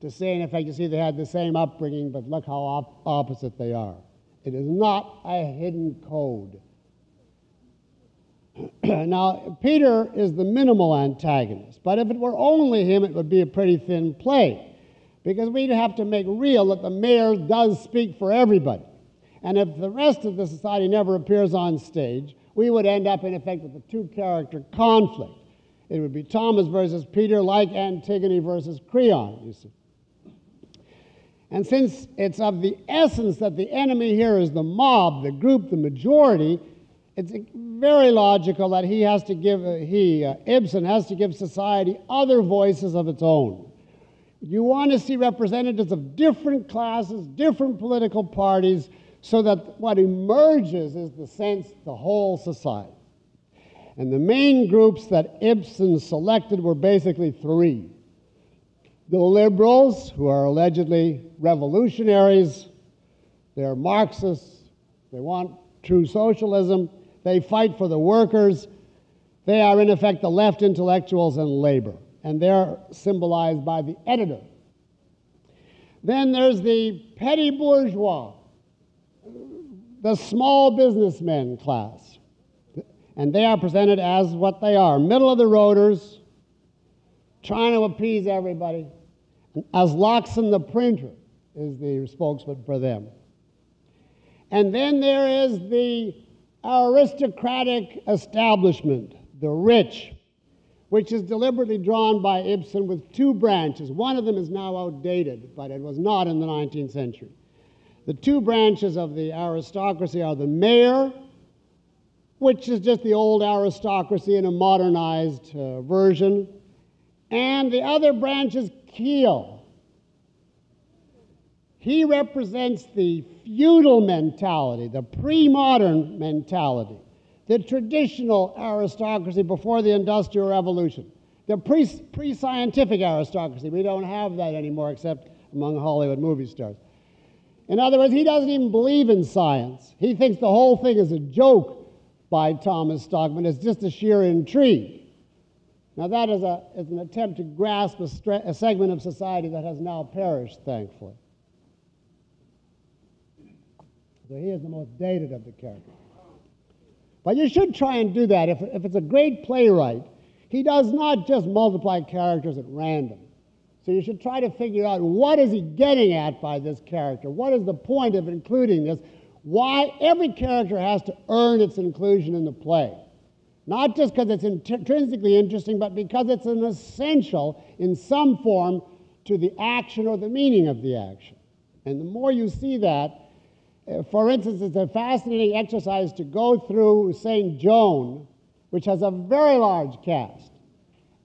to say, in effect, you see, they had the same upbringing, but look how op- opposite they are. It is not a hidden code. [CLEARS THROAT] now, Peter is the minimal antagonist, but if it were only him, it would be a pretty thin play because we'd have to make real that the mayor does speak for everybody. And if the rest of the society never appears on stage, we would end up, in effect, with a two character conflict. It would be Thomas versus Peter, like Antigone versus Creon, you see. And since it's of the essence that the enemy here is the mob, the group, the majority, it's very logical that he has to give, he, uh, Ibsen, has to give society other voices of its own. You want to see representatives of different classes, different political parties, so that what emerges is the sense the whole society. And the main groups that Ibsen selected were basically three the liberals, who are allegedly revolutionaries, they're Marxists, they want true socialism, they fight for the workers, they are in effect the left intellectuals and labor and they're symbolized by the editor. Then there's the petty bourgeois, the small businessmen class, and they are presented as what they are middle of the roaders, trying to appease everybody. Aslaksen the printer is the spokesman for them. And then there is the aristocratic establishment, the rich, which is deliberately drawn by Ibsen with two branches. One of them is now outdated, but it was not in the 19th century. The two branches of the aristocracy are the mayor, which is just the old aristocracy in a modernized uh, version, and the other branch is Kiil. He represents the feudal mentality, the pre modern mentality the traditional aristocracy before the Industrial Revolution, the pre scientific aristocracy. We don't have that anymore except among Hollywood movie stars. In other words, he doesn't even believe in science. He thinks the whole thing is a joke by Thomas Stockman. It's just a sheer intrigue. Now, that is, a, is an attempt to grasp a, stre- a segment of society that has now perished, thankfully. So he is the most dated of the characters. But you should try and do that. If, if it's a great playwright, he does not just multiply characters at random. So you should try to figure out what is he getting at by this character? What is the point of including this? Why every character has to earn its inclusion in the play. Not just because it's intrinsically interesting, but because it's an essential in some form to the action or the meaning of the action. And the more you see that, Uh, for instance, it's a fascinating exercise to go through St. Joan, which has a very large cast,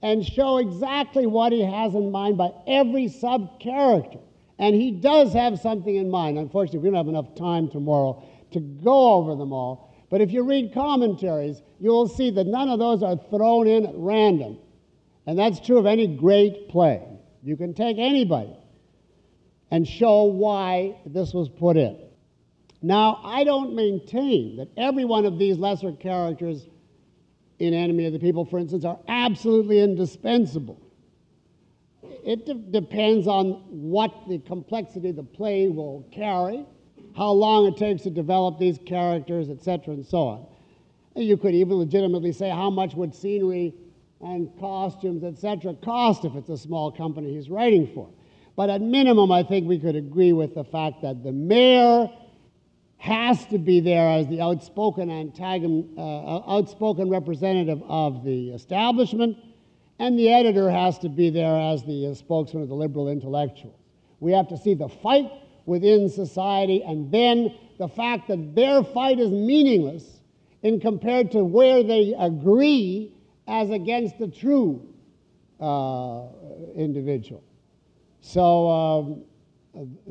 and show exactly what he has in mind by every sub character. And he does have something in mind. Unfortunately, we don't have enough time tomorrow to go over them all. But if you read commentaries, you'll see that none of those are thrown in at random. And that's true of any great play. You can take anybody and show why this was put in. Now, I don't maintain that every one of these lesser characters in Enemy of the People, for instance, are absolutely indispensable. It de- depends on what the complexity the play will carry, how long it takes to develop these characters, etc., and so on. And you could even legitimately say how much would scenery and costumes, etc., cost if it's a small company he's writing for. But at minimum, I think we could agree with the fact that the mayor has to be there as the outspoken, antagon, uh, outspoken representative of the establishment, and the editor has to be there as the uh, spokesman of the liberal intellectuals. We have to see the fight within society, and then the fact that their fight is meaningless in compared to where they agree as against the true uh, individual. So um,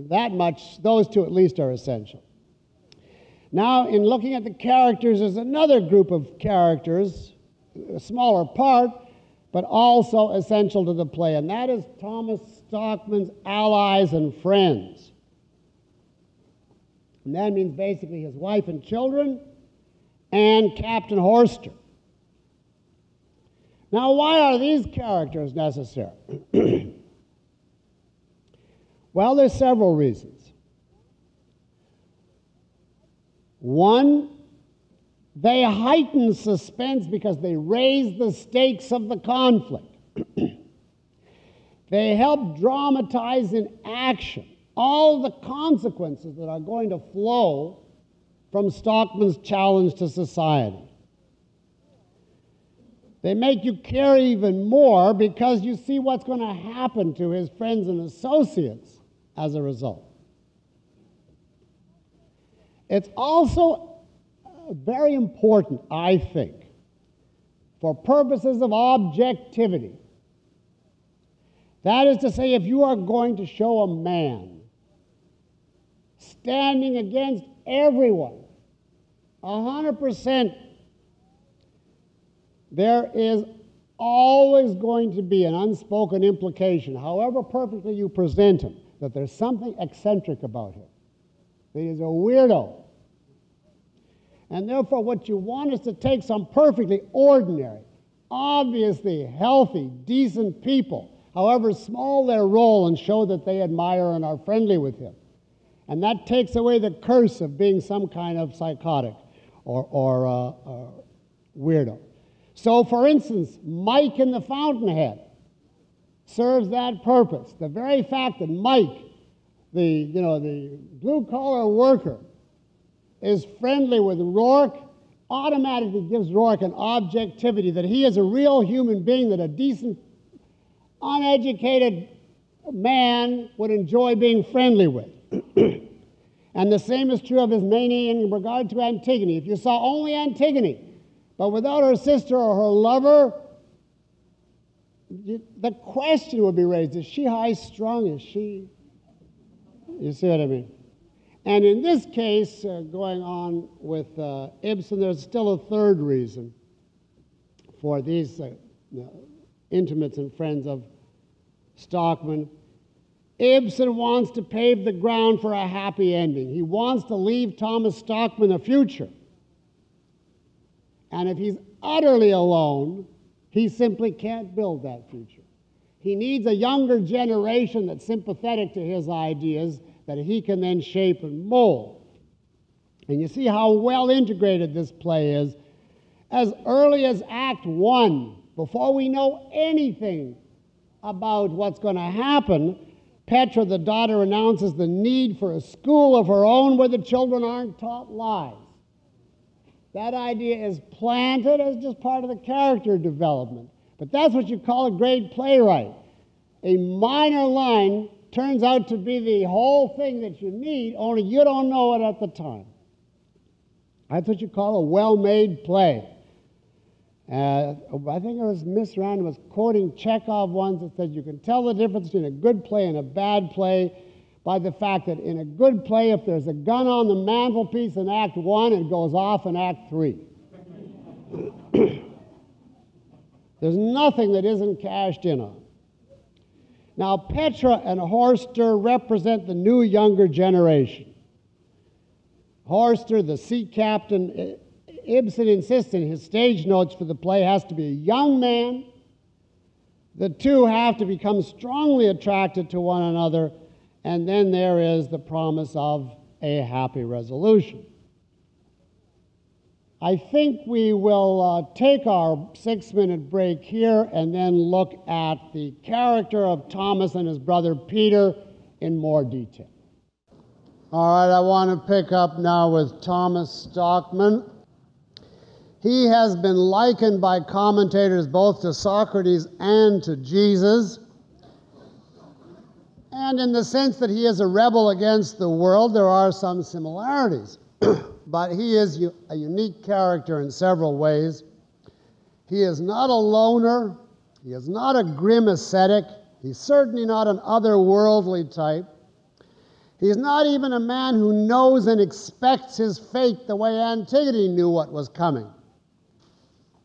that much, those two at least are essential. Now, in looking at the characters, there's another group of characters, a smaller part, but also essential to the play, and that is Thomas Stockman's allies and friends. And that means basically his wife and children and Captain Horster. Now, why are these characters necessary? [CLEARS THROAT] well, there's several reasons. One, they heighten suspense because they raise the stakes of the conflict. [CLEARS THROAT] they help dramatize in action all the consequences that are going to flow from Stockman's challenge to society. They make you care even more because you see what's going to happen to his friends and associates as a result. It's also uh, very important, I think, for purposes of objectivity. That is to say, if you are going to show a man standing against everyone, 100%, there is always going to be an unspoken implication, however perfectly you present him, that there's something eccentric about him. That he's a weirdo. And therefore, what you want is to take some perfectly ordinary, obviously healthy, decent people, however small their role, and show that they admire and are friendly with him. And that takes away the curse of being some kind of psychotic or, or uh, uh, weirdo. So, for instance, Mike in the Fountainhead serves that purpose. The very fact that Mike, the, you know, the blue collar worker, is friendly with Roark automatically gives Roark an objectivity that he is a real human being that a decent, uneducated man would enjoy being friendly with. [CLEARS THROAT] and the same is true of Ismene in regard to Antigone. If you saw only Antigone, but without her sister or her lover, the question would be raised is she high strung? Is she. You see what I mean? And in this case, uh, going on with uh, Ibsen, there's still a third reason for these uh, intimates and friends of Stockman. Ibsen wants to pave the ground for a happy ending. He wants to leave Thomas Stockman a future. And if he's utterly alone, he simply can't build that future. He needs a younger generation that's sympathetic to his ideas that he can then shape and mold. And you see how well integrated this play is. As early as Act One, before we know anything about what's going to happen, Petra, the daughter, announces the need for a school of her own where the children aren't taught lies. That idea is planted as just part of the character development. But that's what you call a great playwright. A minor line turns out to be the whole thing that you need, only you don't know it at the time. That's what you call a well made play. Uh, I think it was Miss Rand was quoting Chekhov once that said you can tell the difference between a good play and a bad play by the fact that in a good play, if there's a gun on the mantelpiece in Act One, it goes off in Act Three. [CLEARS THROAT] there's nothing that isn't cashed in on. Now, Petra and Horster represent the new younger generation. Horster, the sea captain, Ibsen insists in his stage notes for the play has to be a young man. The two have to become strongly attracted to one another, and then there is the promise of a happy resolution. I think we will uh, take our six minute break here and then look at the character of Thomas and his brother Peter in more detail. All right, I want to pick up now with Thomas Stockman. He has been likened by commentators both to Socrates and to Jesus. And in the sense that he is a rebel against the world, there are some similarities. [CLEARS THROAT] but he is a unique character in several ways. He is not a loner, he is not a grim ascetic, he's certainly not an otherworldly type. He's not even a man who knows and expects his fate the way Antigone knew what was coming.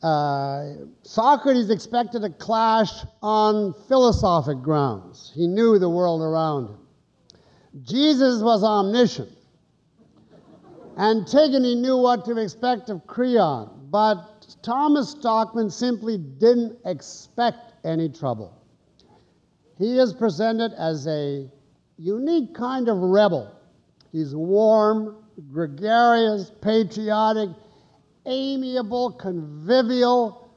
Uh, Socrates expected a clash on philosophic grounds. He knew the world around him. Jesus was omniscient. Antigone knew what to expect of Creon, but Thomas Stockman simply didn't expect any trouble. He is presented as a unique kind of rebel. He's warm, gregarious, patriotic, amiable, convivial,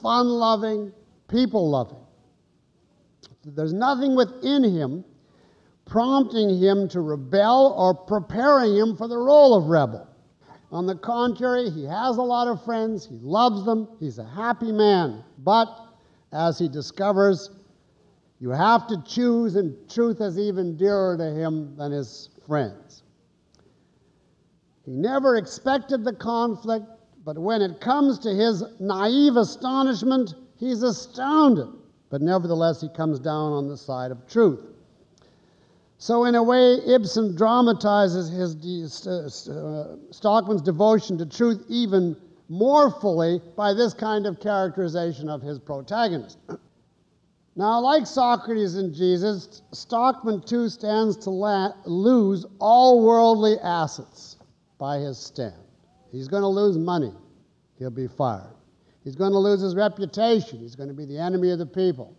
fun loving, people loving. There's nothing within him prompting him to rebel or preparing him for the role of rebel. On the contrary, he has a lot of friends, he loves them, he's a happy man. But as he discovers, you have to choose, and truth is even dearer to him than his friends. He never expected the conflict, but when it comes to his naive astonishment, he's astounded. But nevertheless, he comes down on the side of truth. So, in a way, Ibsen dramatizes his uh, Stockman's devotion to truth even more fully by this kind of characterization of his protagonist. [CLEARS THROAT] Now, like Socrates and Jesus, Stockman too stands to lose all worldly assets by his stand. He's going to lose money. He'll be fired. He's going to lose his reputation. He's going to be the enemy of the people.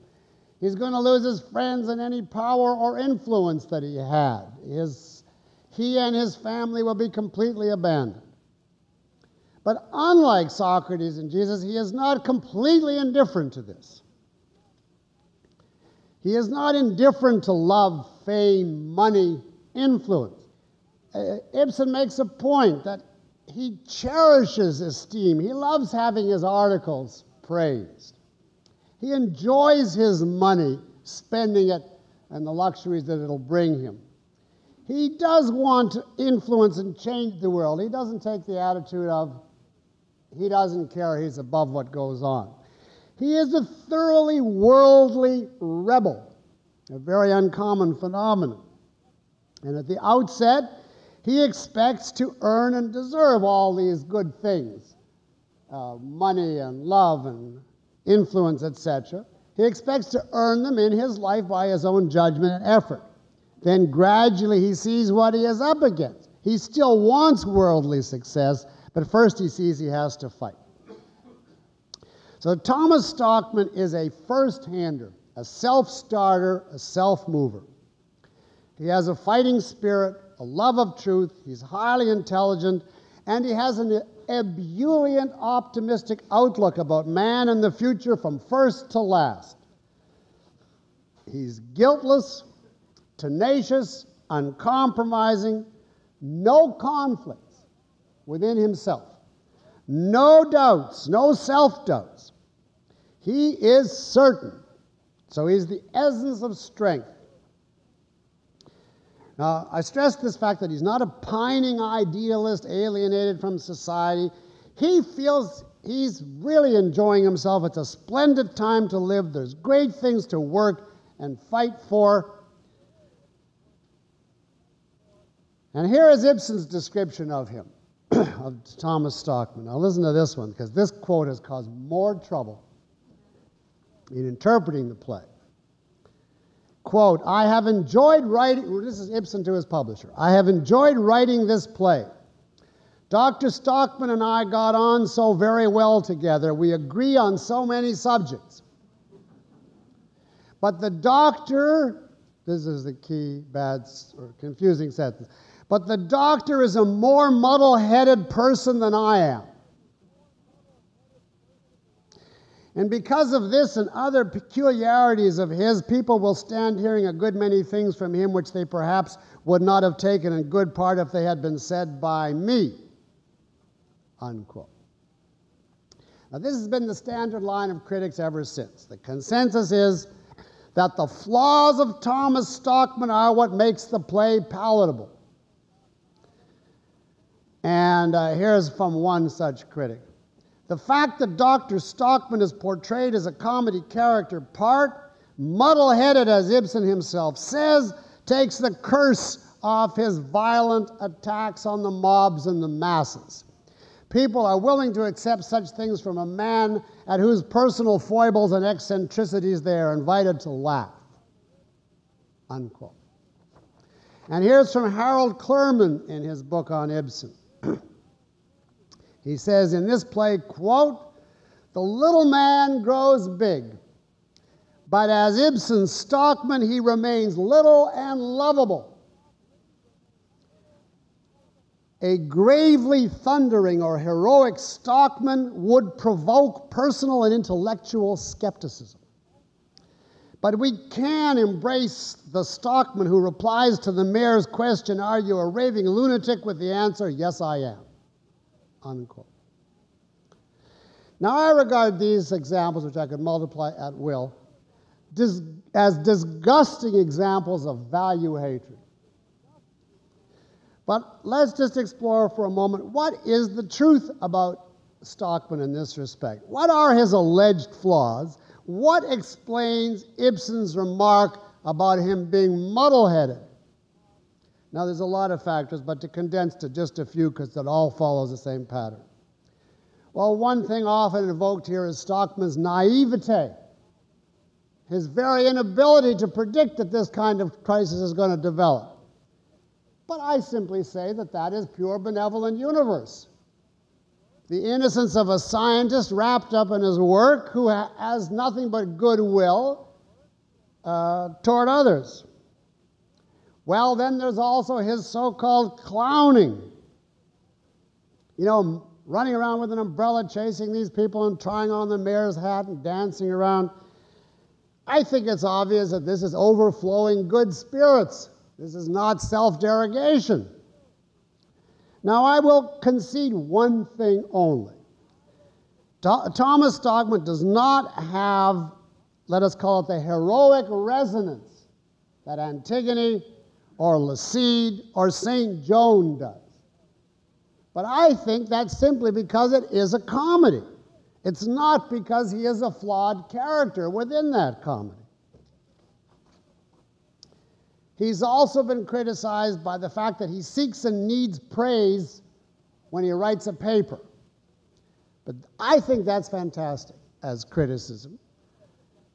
He's going to lose his friends and any power or influence that he had. His, he and his family will be completely abandoned. But unlike Socrates and Jesus, he is not completely indifferent to this. He is not indifferent to love, fame, money, influence. Uh, Ibsen makes a point that he cherishes esteem. He loves having his articles praised. He enjoys his money, spending it, and the luxuries that it'll bring him. He does want to influence and change the world. He doesn't take the attitude of, he doesn't care, he's above what goes on. He is a thoroughly worldly rebel, a very uncommon phenomenon. And at the outset, he expects to earn and deserve all these good things uh, money and love and influence, etc. He expects to earn them in his life by his own judgment and effort. Then gradually he sees what he is up against. He still wants worldly success, but first he sees he has to fight. So Thomas Stockman is a first hander, a self starter, a self mover. He has a fighting spirit, a love of truth, he's highly intelligent, and he has an ebullient, optimistic outlook about man and the future from first to last. He's guiltless, tenacious, uncompromising, no conflicts within himself. no doubts, no self doubts. He is certain. So he's the essence of strength. Now, I stress this fact that he's not a pining idealist alienated from society. He feels he's really enjoying himself. It's a splendid time to live. There's great things to work and fight for. And here is Ibsen's description of him, [CLEARS THROAT] of Thomas Stockman. Now, listen to this one, because this quote has caused more trouble in interpreting the play. Quote, I have enjoyed writing, this is Ibsen to his publisher, I have enjoyed writing this play. Dr. Stockman and I got on so very well together. We agree on so many subjects. But the doctor, this is the key bad or confusing sentence, but the doctor is a more muddle headed person than I am. And because of this and other peculiarities of his, people will stand hearing a good many things from him which they perhaps would not have taken in good part if they had been said by me. Unquote. Now, this has been the standard line of critics ever since. The consensus is that the flaws of Thomas Stockman are what makes the play palatable. And uh, here's from one such critic the fact that Dr. Stockman is portrayed as a comedy character, part muddle headed as Ibsen himself says, takes the curse off his violent attacks on the mobs and the masses. People are willing to accept such things from a man at whose personal foibles and eccentricities they are invited to laugh. Unquote. And here's from Harold Clurman in his book on Ibsen. He says in this play, quote, the little man grows big, but as Ibsen's Stockman, he remains little and lovable. A gravely thundering or heroic Stockman would provoke personal and intellectual skepticism. But we can embrace the Stockman who replies to the mayor's question, Are you a raving lunatic? with the answer, Yes, I am. Unquote. Now, I regard these examples, which I could multiply at will, dis- as disgusting examples of value hatred. But let's just explore for a moment what is the truth about Stockman in this respect? What are his alleged flaws? What explains Ibsen's remark about him being muddle headed? Now, there's a lot of factors, but to condense to just a few because it all follows the same pattern. Well, one thing often invoked here is Stockman's naivete, his very inability to predict that this kind of crisis is going to develop. But I simply say that that is pure benevolent universe. The innocence of a scientist wrapped up in his work who has nothing but goodwill uh, toward others. Well, then there's also his so called clowning. You know, running around with an umbrella, chasing these people and trying on the mayor's hat and dancing around. I think it's obvious that this is overflowing good spirits. This is not self derogation. Now, I will concede one thing only. Thomas Stockman does not have, let us call it the heroic resonance that Antigone or Lacede or St. Joan does. But I think that's simply because it is a comedy. It's not because he is a flawed character within that comedy. He's also been criticized by the fact that he seeks and needs praise when he writes a paper. But I think that's fantastic as criticism.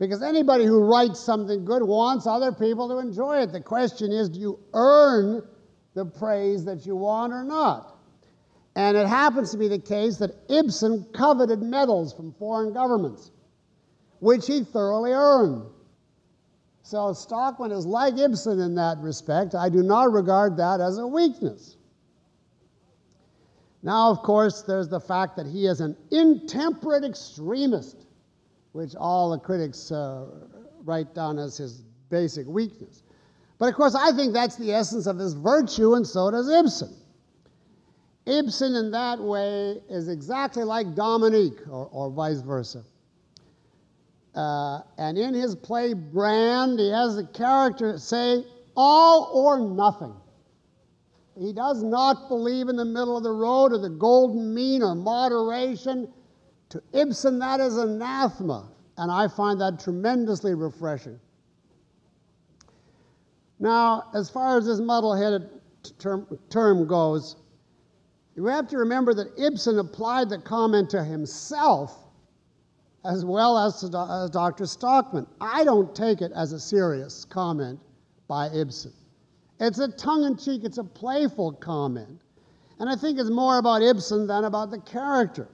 Because anybody who writes something good wants other people to enjoy it. The question is do you earn the praise that you want or not? And it happens to be the case that Ibsen coveted medals from foreign governments, which he thoroughly earned. So Stockman is like Ibsen in that respect. I do not regard that as a weakness. Now, of course, there's the fact that he is an intemperate extremist which all the critics uh, write down as his basic weakness. But of course, I think that's the essence of his virtue, and so does Ibsen. Ibsen, in that way, is exactly like Dominique, or, or vice versa. Uh, and in his play Brand, he has the character say, all or nothing. He does not believe in the middle of the road or the golden mean or moderation. To Ibsen, that is anathema, and I find that tremendously refreshing. Now, as far as this muddle headed term, term goes, you have to remember that Ibsen applied the comment to himself as well as to Dr. Stockman. I don't take it as a serious comment by Ibsen. It's a tongue in cheek, it's a playful comment. And I think it's more about Ibsen than about the character.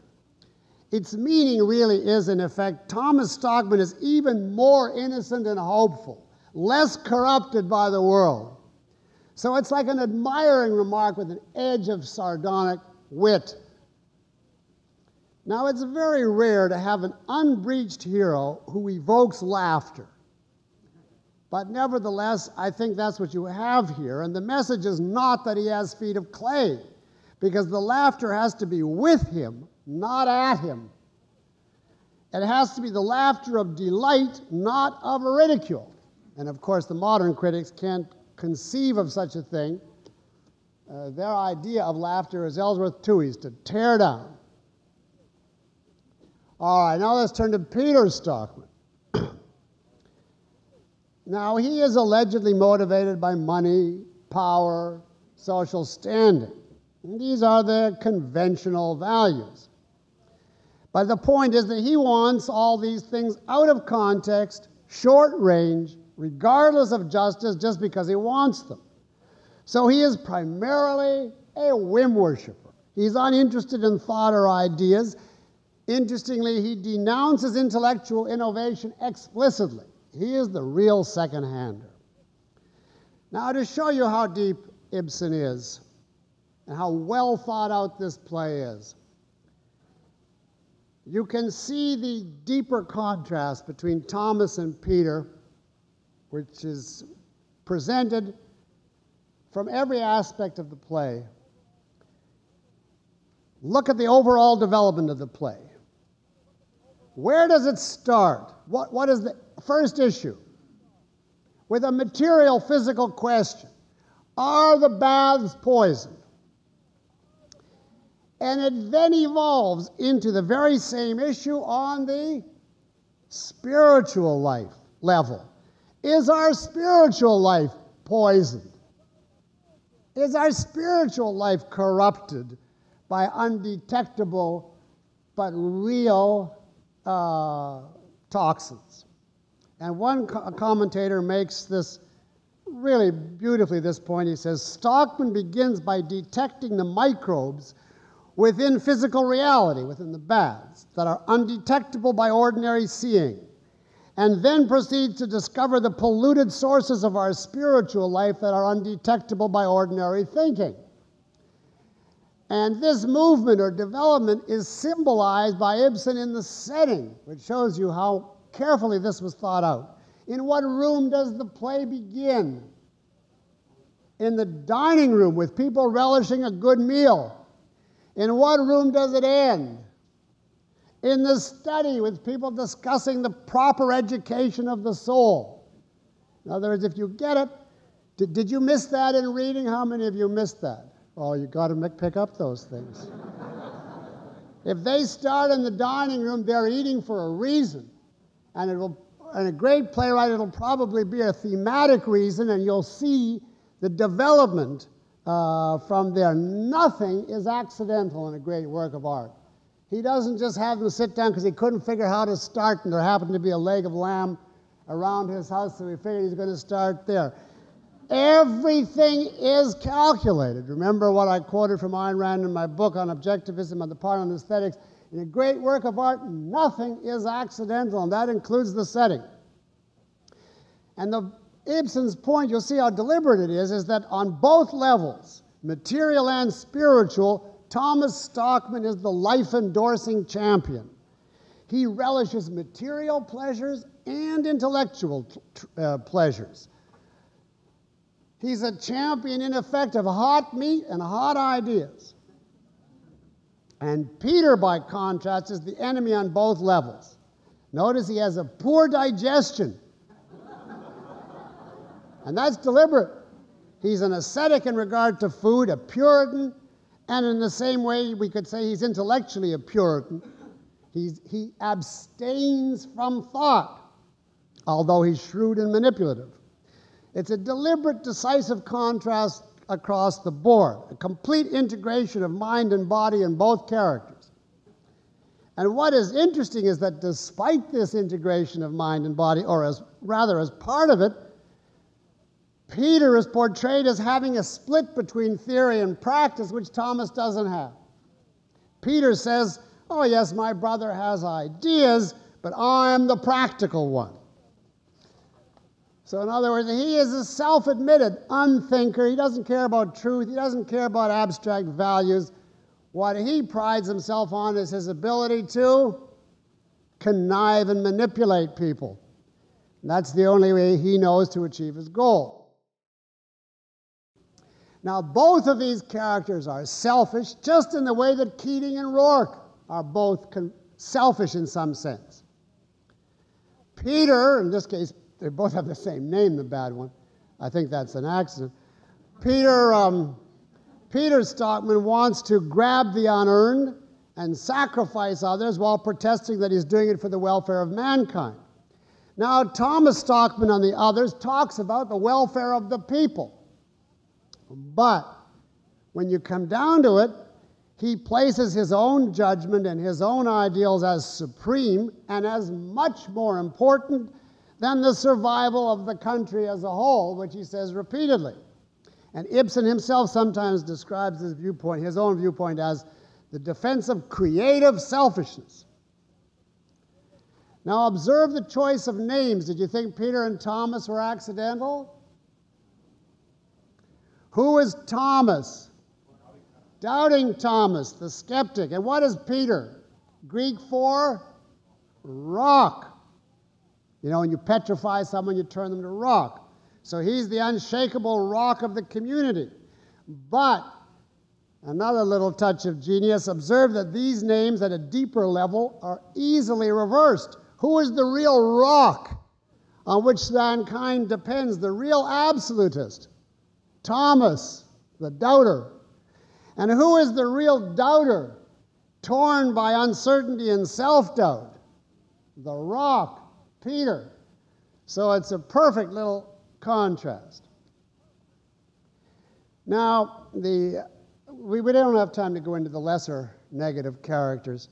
Its meaning really is, in effect, Thomas Stockman is even more innocent and hopeful, less corrupted by the world. So it's like an admiring remark with an edge of sardonic wit. Now, it's very rare to have an unbreached hero who evokes laughter. But nevertheless, I think that's what you have here. And the message is not that he has feet of clay, because the laughter has to be with him, not at him. It has to be the laughter of delight, not of ridicule. And of course, the modern critics can't conceive of such a thing. Uh, their idea of laughter is Ellsworth Toohey's to tear down. All right, now let's turn to Peter Stockman. [CLEARS THROAT] Now, he is allegedly motivated by money, power, social standing. These are the conventional values. But the point is that he wants all these things out of context, short range, regardless of justice, just because he wants them. So he is primarily a whim worshiper. He's uninterested in thought or ideas. Interestingly, he denounces intellectual innovation explicitly. He is the real second hander. Now, to show you how deep Ibsen is and how well thought out this play is, you can see the deeper contrast between Thomas and Peter, which is presented from every aspect of the play. Look at the overall development of the play. Where does it start? What, what is the first issue with a material physical question Are the baths poisoned? And it then evolves into the very same issue on the spiritual life level. Is our spiritual life poisoned? Is our spiritual life corrupted by undetectable but real uh, toxins? And one co- commentator makes this really beautifully this point. He says Stockman begins by detecting the microbes within physical reality, within the baths, that are undetectable by ordinary seeing, and then proceeds to discover the polluted sources of our spiritual life that are undetectable by ordinary thinking. And this movement or development is symbolized by Ibsen in the setting, which shows you how carefully this was thought out. In what room does the play begin? In the dining room with people relishing a good meal. In what room does it end? In the study with people discussing the proper education of the soul. In other words, if you get it, did, did you miss that in reading? How many of you missed that? Oh, you got to pick up those things. [LAUGHS] if they start in the dining room, they're eating for a reason and it will and a great playwright it'll probably be a thematic reason and you'll see the development uh, from there. Nothing is accidental in a great work of art. He doesn't just have them sit down because he couldn't figure how to start and there happened to be a leg of lamb around his house so he figured he's going to start there. Everything is calculated. Remember what i quoted from Ayn Rand in my book on objectivism on the part on aesthetics? In a great work of art, nothing is accidental, and that includes the setting. And the Ibsen's point, you'll see how deliberate it is, is that on both levels, material and spiritual, Thomas Stockman is the life endorsing champion. He relishes material pleasures and intellectual uh, pleasures. He's a champion, in effect, of hot meat and hot ideas. And Peter, by contrast, is the enemy on both levels. Notice he has a poor digestion. And that's deliberate. He's an ascetic in regard to food, a Puritan, and in the same way, we could say he's intellectually a Puritan. He's, he abstains from thought, although he's shrewd and manipulative. It's a deliberate, decisive contrast across the board, a complete integration of mind and body in both characters. And what is interesting is that despite this integration of mind and body, or as rather as part of it, Peter is portrayed as having a split between theory and practice, which Thomas doesn't have. Peter says, Oh, yes, my brother has ideas, but I'm the practical one. So, in other words, he is a self admitted unthinker. He doesn't care about truth, he doesn't care about abstract values. What he prides himself on is his ability to connive and manipulate people. That's the only way he knows to achieve his goal. Now, both of these characters are selfish, just in the way that Keating and Roark are both con- selfish in some sense. Peter, in this case, they both have the same name, the bad one. I think that's an accident. Peter, um, Peter Stockman wants to grab the unearned and sacrifice others while protesting that he's doing it for the welfare of mankind. Now, Thomas Stockman and the others talks about the welfare of the people. But when you come down to it, he places his own judgment and his own ideals as supreme and as much more important than the survival of the country as a whole, which he says repeatedly. And Ibsen himself sometimes describes his viewpoint, his own viewpoint, as the defense of creative selfishness. Now, observe the choice of names. Did you think Peter and Thomas were accidental? Who is Thomas? Doubting Thomas, the skeptic. And what is Peter? Greek for rock. You know, when you petrify someone, you turn them to rock. So he's the unshakable rock of the community. But another little touch of genius observe that these names at a deeper level are easily reversed. Who is the real rock on which mankind depends? The real absolutist. Thomas, the doubter. And who is the real doubter, torn by uncertainty and self doubt? The rock, Peter. So it's a perfect little contrast. Now, the, we, we don't have time to go into the lesser negative characters,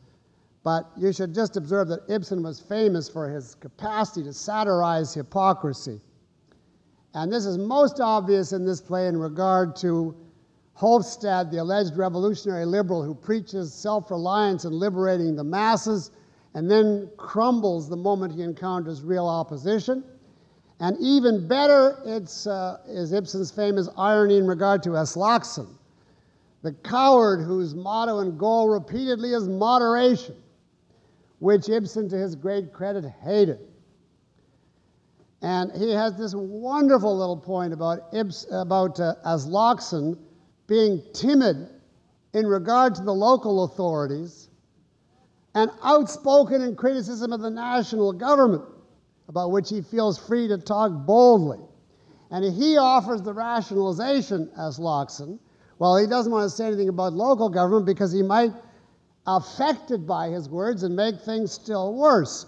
but you should just observe that Ibsen was famous for his capacity to satirize hypocrisy. And this is most obvious in this play in regard to Hovstad, the alleged revolutionary liberal who preaches self reliance and liberating the masses and then crumbles the moment he encounters real opposition. And even better it's, uh, is Ibsen's famous irony in regard to Aslaksen, the coward whose motto and goal repeatedly is moderation, which Ibsen, to his great credit, hated. And he has this wonderful little point about, Ibs, about uh, being timid in regard to the local authorities and outspoken in criticism of the national government, about which he feels free to talk boldly. And he offers the rationalization Aslaksen. Well, he doesn't want to say anything about local government because he might affected by his words and make things still worse.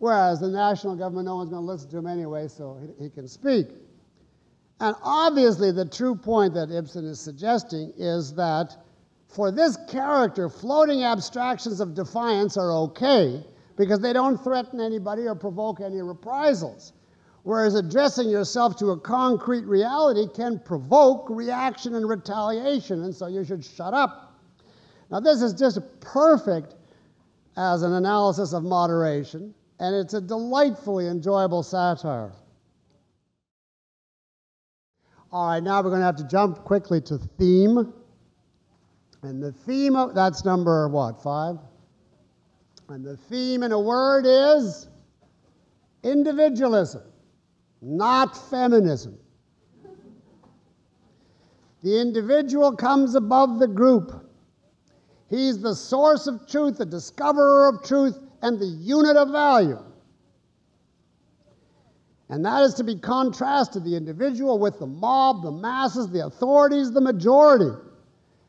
Whereas the national government, no one's going to listen to him anyway, so he, he can speak. And obviously, the true point that Ibsen is suggesting is that for this character, floating abstractions of defiance are okay because they don't threaten anybody or provoke any reprisals. Whereas addressing yourself to a concrete reality can provoke reaction and retaliation, and so you should shut up. Now, this is just perfect as an analysis of moderation, and it's a delightfully enjoyable satire. All right, now we're going to have to jump quickly to theme. And the theme of that's number what, five? And the theme in a word is individualism, not feminism. The individual comes above the group. He's the source of truth, the discoverer of truth, and the unit of value. And that is to be contrasted the individual with the mob, the masses, the authorities, the majority.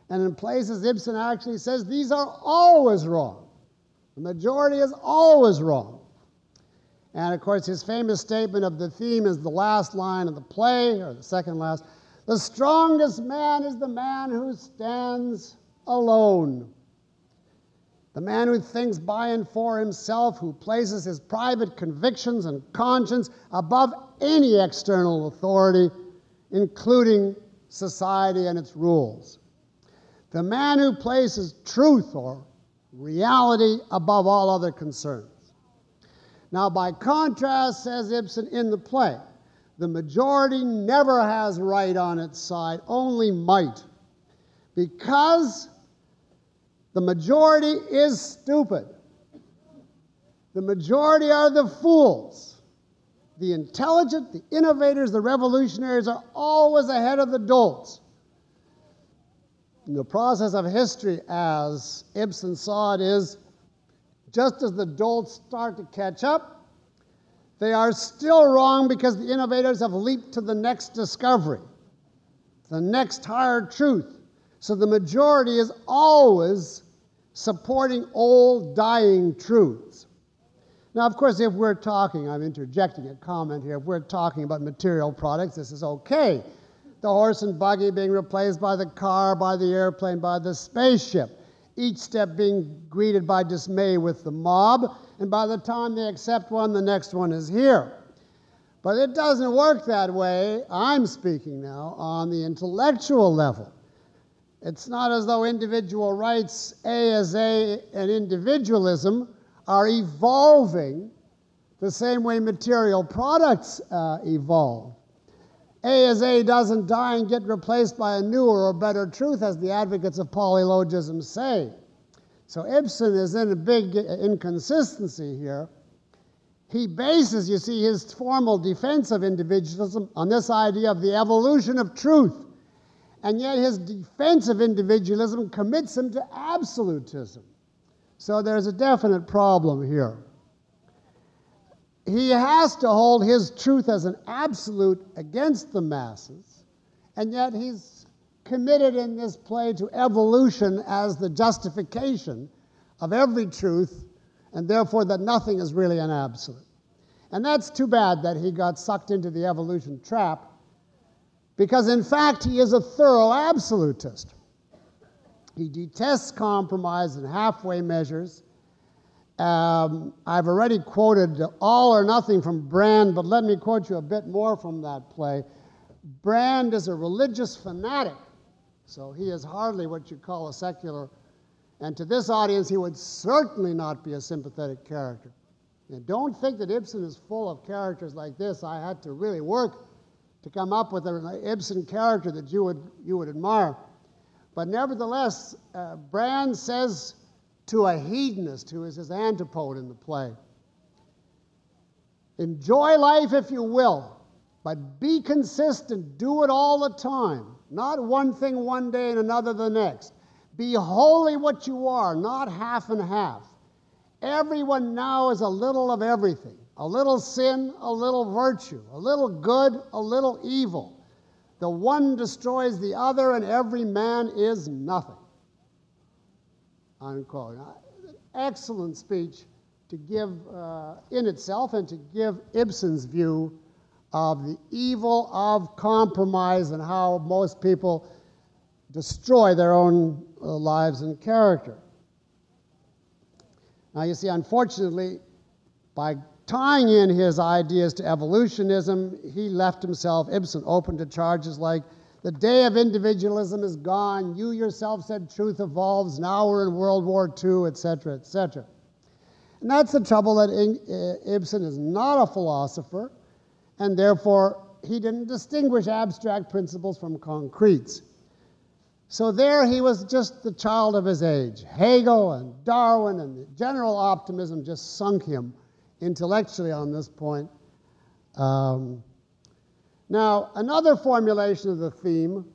And in places, Ibsen actually says these are always wrong. The majority is always wrong. And of course, his famous statement of the theme is the last line of the play, or the second last. The strongest man is the man who stands alone. The man who thinks by and for himself, who places his private convictions and conscience above any external authority, including society and its rules. The man who places truth or reality above all other concerns. Now, by contrast, says Ibsen in the play, the majority never has right on its side, only might. Because the majority is stupid. The majority are the fools. The intelligent, the innovators, the revolutionaries are always ahead of the dolts. In the process of history, as Ibsen saw it, is just as the dolts start to catch up, they are still wrong because the innovators have leaped to the next discovery, the next higher truth. So the majority is always supporting old, dying truths. Now, of course, if we're talking, I'm interjecting a comment here, if we're talking about material products, this is okay. The horse and buggy being replaced by the car, by the airplane, by the spaceship. Each step being greeted by dismay with the mob, and by the time they accept one, the next one is here. But it doesn't work that way, I'm speaking now, on the intellectual level. It's not as though individual rights, as A, and individualism are evolving the same way material products uh, evolve. A as A doesn't die and get replaced by a newer or better truth, as the advocates of polylogism say. So Ibsen is in a big inconsistency here. He bases, you see, his formal defense of individualism on this idea of the evolution of truth and yet his defense of individualism commits him to absolutism. So there's a definite problem here. He has to hold his truth as an absolute against the masses, and yet he's committed in this play to evolution as the justification of every truth, and therefore that nothing is really an absolute. And that's too bad that he got sucked into the evolution trap because, in fact, he is a thorough absolutist. He detests compromise and halfway measures. Um, I've already quoted All or Nothing from Brand, but let me quote you a bit more from that play. Brand is a religious fanatic, so he is hardly what you call a secular. And to this audience, he would certainly not be a sympathetic character. And don't think that Ibsen is full of characters like this. I had to really work to come up with an Ibsen character that you would, you would admire. But nevertheless, uh, Brand says to a hedonist who is his antipode in the play Enjoy life if you will, but be consistent. Do it all the time. Not one thing one day and another the next. Be wholly what you are, not half and half. Everyone now is a little of everything a little sin, a little virtue, a little good, a little evil. The one destroys the other, and every man is nothing. Unquote. Excellent speech to give uh, in itself and to give Ibsen's view of the evil of compromise and how most people destroy their own uh, lives and character. Now, you see, unfortunately, by tying in his ideas to evolutionism, he left himself, Ibsen, open to charges like, the day of individualism is gone, you yourself said truth evolves, now we're in World War II, etc., etc. And that's the trouble that uh, Ibsen is not a philosopher, and therefore he didn't distinguish abstract principles from concretes. So there he was just the child of his age. Hegel and Darwin and general optimism just sunk him intellectually on this point. Um, now, another formulation of the theme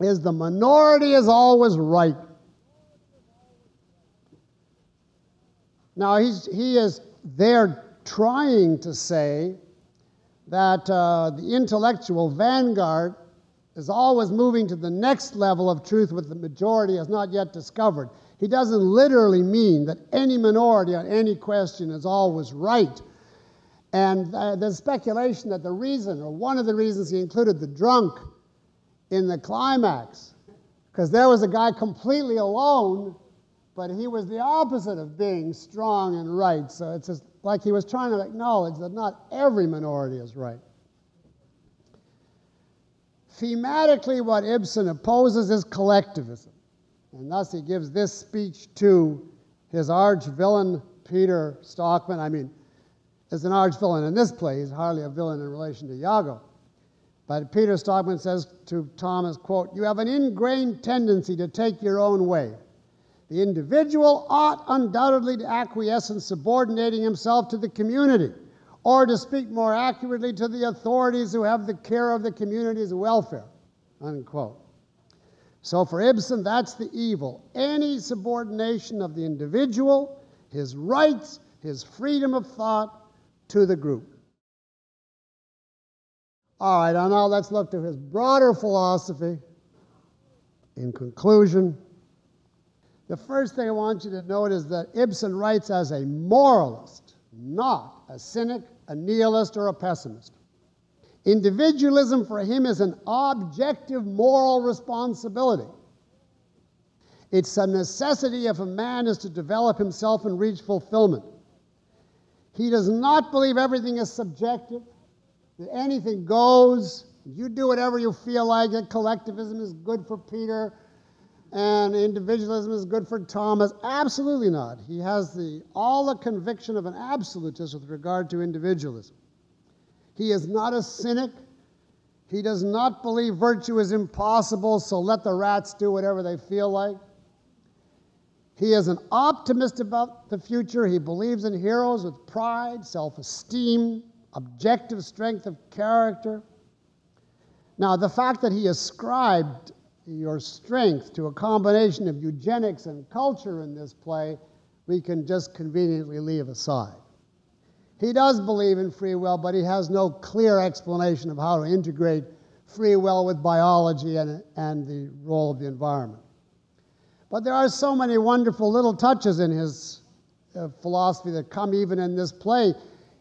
is the minority is always right. Now, he's, he is there trying to say that uh, the intellectual vanguard is always moving to the next level of truth which the majority has not yet discovered. He doesn't literally mean that any minority on any question is always right. And uh, there's speculation that the reason, or one of the reasons he included the drunk in the climax, because there was a guy completely alone, but he was the opposite of being strong and right. So it's just like he was trying to acknowledge that not every minority is right. Thematically, what Ibsen opposes is collectivism. And thus he gives this speech to his arch villain, Peter Stockman. I mean, as an arch villain in this play, he's hardly a villain in relation to Iago. But Peter Stockman says to Thomas, quote, You have an ingrained tendency to take your own way. The individual ought undoubtedly to acquiesce in subordinating himself to the community, or to speak more accurately, to the authorities who have the care of the community's welfare. Unquote. So for Ibsen, that's the evil. Any subordination of the individual, his rights, his freedom of thought to the group. All right, and now let's look to his broader philosophy. In conclusion, the first thing I want you to note is that Ibsen writes as a moralist, not a cynic, a nihilist, or a pessimist. Individualism for him is an objective moral responsibility. It's a necessity if a man is to develop himself and reach fulfillment. He does not believe everything is subjective, that anything goes. You do whatever you feel like. That collectivism is good for Peter and individualism is good for Thomas. Absolutely not. He has the, all the conviction of an absolutist with regard to individualism. He is not a cynic. He does not believe virtue is impossible, so let the rats do whatever they feel like. He is an optimist about the future. He believes in heroes with pride, self esteem, objective strength of character. Now, the fact that he ascribed your strength to a combination of eugenics and culture in this play, we can just conveniently leave aside. He does believe in free will, but he has no clear explanation of how to integrate free will with biology and, and the role of the environment. But there are so many wonderful little touches in his uh, philosophy that come even in this play.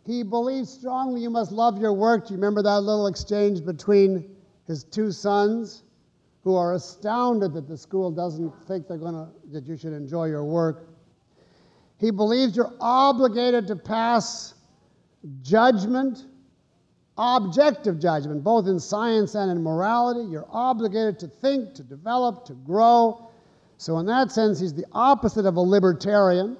He believes strongly you must love your work. Do you remember that little exchange between his two sons? who are astounded that the school doesn't think they're going to that you should enjoy your work. He believes you're obligated to pass judgment, objective judgment, both in science and in morality. You're obligated to think, to develop, to grow. So, in that sense, he's the opposite of a libertarian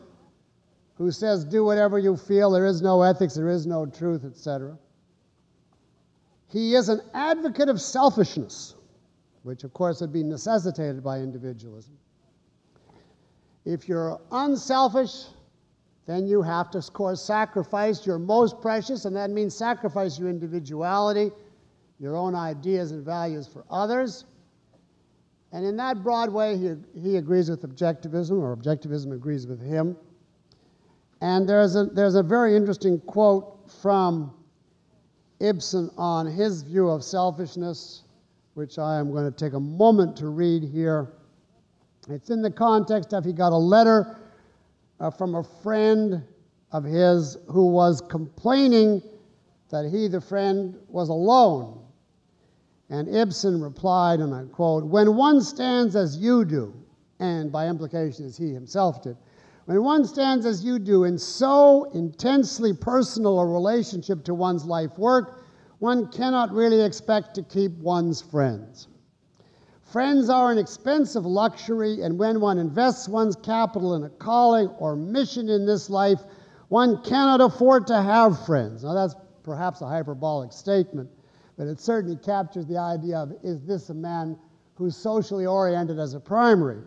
who says, do whatever you feel, there is no ethics, there is no truth, etc. He is an advocate of selfishness which of course would be necessitated by individualism. If you're unselfish, then you have to, of course, sacrifice your most precious, and that means sacrifice your individuality, your own ideas and values for others. And in that broad way, he, he agrees with objectivism, or objectivism agrees with him. And there's a, there's a very interesting quote from Ibsen on his view of selfishness which I am going to take a moment to read here. It's in the context of he got a letter uh, from a friend of his who was complaining that he, the friend, was alone. And Ibsen replied, and I quote, When one stands as you do, and by implication as he himself did, when one stands as you do in so intensely personal a relationship to one's life work, one cannot really expect to keep one's friends. Friends are an expensive luxury, and when one invests one's capital in a calling or mission in this life, one cannot afford to have friends. Now, that's perhaps a hyperbolic statement, but it certainly captures the idea of is this a man who's socially oriented as a primary?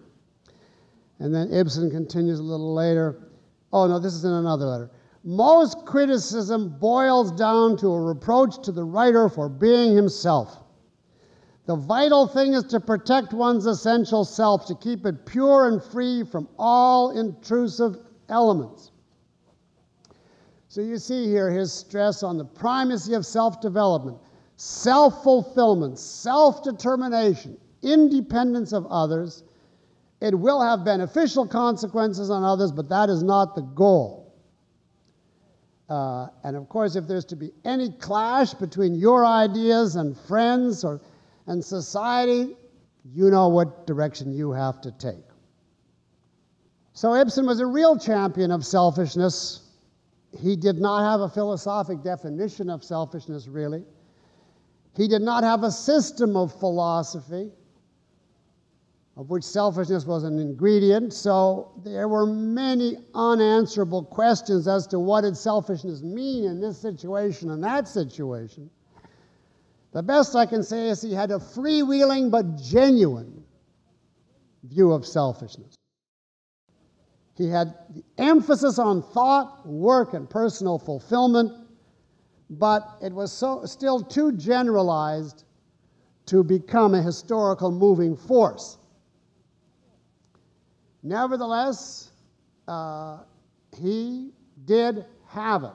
And then Ibsen continues a little later. Oh, no, this is in another letter. Most criticism boils down to a reproach to the writer for being himself. The vital thing is to protect one's essential self, to keep it pure and free from all intrusive elements. So you see here his stress on the primacy of self development, self fulfillment, self determination, independence of others. It will have beneficial consequences on others, but that is not the goal. Uh, and of course, if there's to be any clash between your ideas and friends or, and society, you know what direction you have to take. So Ibsen was a real champion of selfishness he did not have a philosophic definition of selfishness, really. He did not have a system of philosophy of which selfishness was an ingredient. So there were many unanswerable questions as to what did selfishness mean in this situation and that situation. The best I can say is he had a freewheeling but genuine view of selfishness. He had the emphasis on thought, work, and personal fulfillment, but it was so, still too generalized to become a historical moving force. Nevertheless, uh, he did have it.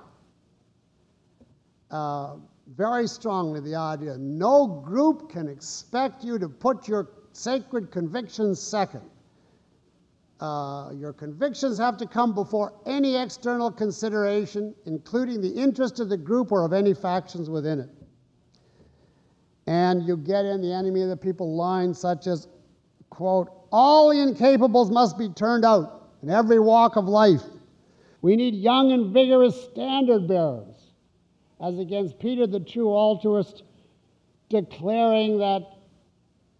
Uh, very strongly the idea no group can expect you to put your sacred convictions second. Uh, your convictions have to come before any external consideration, including the interest of the group or of any factions within it. And you get in the enemy of the people line, such as, quote, all the incapables must be turned out in every walk of life. We need young and vigorous standard bearers, as against Peter the true altruist, declaring that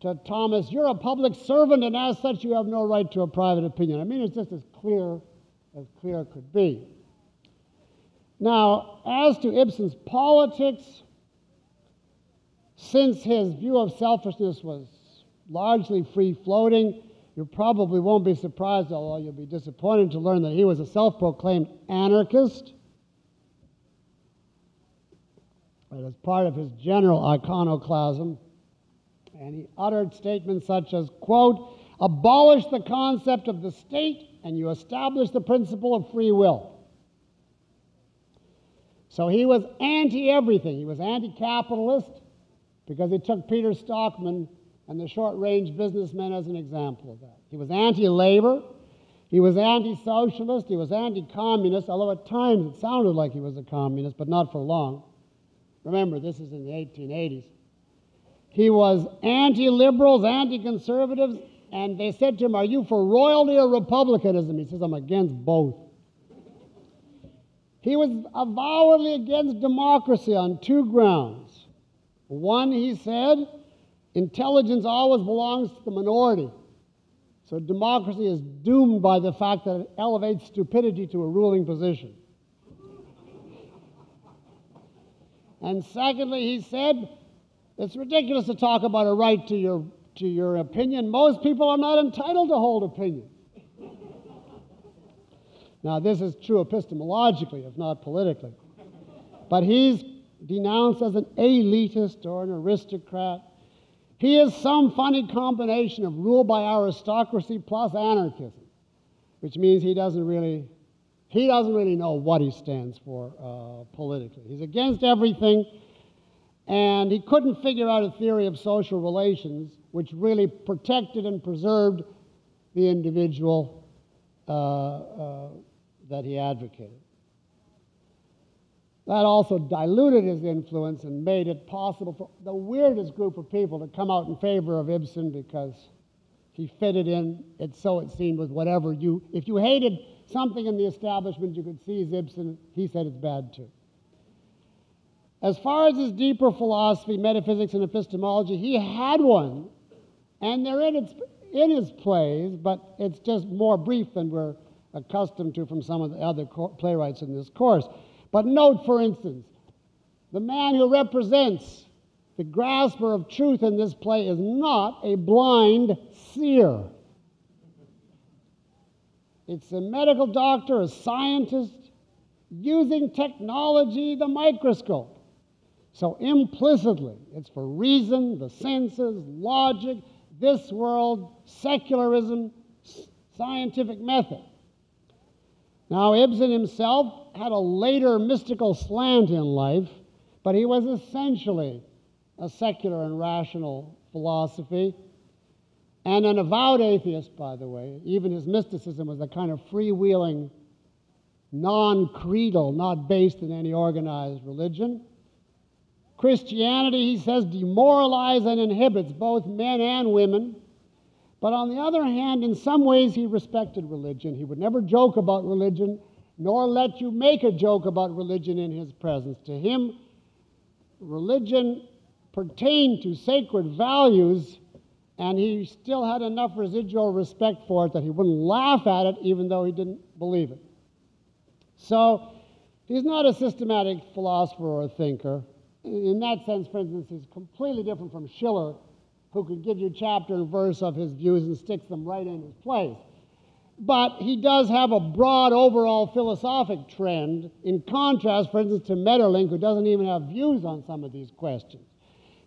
to Thomas, You're a public servant, and as such, you have no right to a private opinion. I mean, it's just as clear as clear could be. Now, as to Ibsen's politics, since his view of selfishness was largely free floating, you probably won't be surprised, although you'll be disappointed to learn that he was a self proclaimed anarchist. As part of his general iconoclasm, and he uttered statements such as, quote, abolish the concept of the state and you establish the principle of free will. So he was anti everything. He was anti capitalist because he took Peter Stockman and the short range businessmen as an example of that. He was anti labor. He was anti socialist. He was anti communist, although at times it sounded like he was a communist, but not for long. Remember, this is in the 1880s. He was anti liberals, anti conservatives, and they said to him, Are you for royalty or republicanism? He says, I'm against both. He was avowedly against democracy on two grounds. One, he said, intelligence always belongs to the minority. So democracy is doomed by the fact that it elevates stupidity to a ruling position. And secondly, he said, it's ridiculous to talk about a right to your, to your opinion. Most people are not entitled to hold opinions. now, this is true epistemologically, if not politically. But he's denounced as an elitist or an aristocrat. He is some funny combination of rule by aristocracy plus anarchism, which means he doesn't really he doesn't really know what he stands for uh, politically. He's against everything and he couldn't figure out a theory of social relations which really protected and preserved the individual uh, uh, that he advocated. That also diluted his influence and made it possible for the weirdest group of people to come out in favor of Ibsen because he fitted in, it so it seemed, with whatever you, if you hated something in the establishment, you could seize Ibsen. He said it's bad too. As far as his deeper philosophy, metaphysics, and epistemology, he had one, and they're in, its, in his plays, but it's just more brief than we're accustomed to from some of the other playwrights in this course. But note, for instance, the man who represents the grasper of truth in this play is not a blind seer. It's a medical doctor, a scientist, using technology, the microscope. So implicitly, it's for reason, the senses, logic, this world, secularism, scientific method. Now, Ibsen himself had a later mystical slant in life, but he was essentially a secular and rational philosophy, and an avowed atheist, by the way. Even his mysticism was a kind of freewheeling, non creedal, not based in any organized religion. Christianity, he says, demoralizes and inhibits both men and women. But on the other hand, in some ways, he respected religion. He would never joke about religion, nor let you make a joke about religion in his presence. To him, religion pertained to sacred values, and he still had enough residual respect for it that he wouldn't laugh at it even though he didn't believe it. So he's not a systematic philosopher or thinker. In that sense, for instance, he's completely different from Schiller, who could give you chapter and verse of his views and sticks them right in his place. But he does have a broad overall philosophic trend, in contrast, for instance, to Maeterlinck, who doesn't even have views on some of these questions.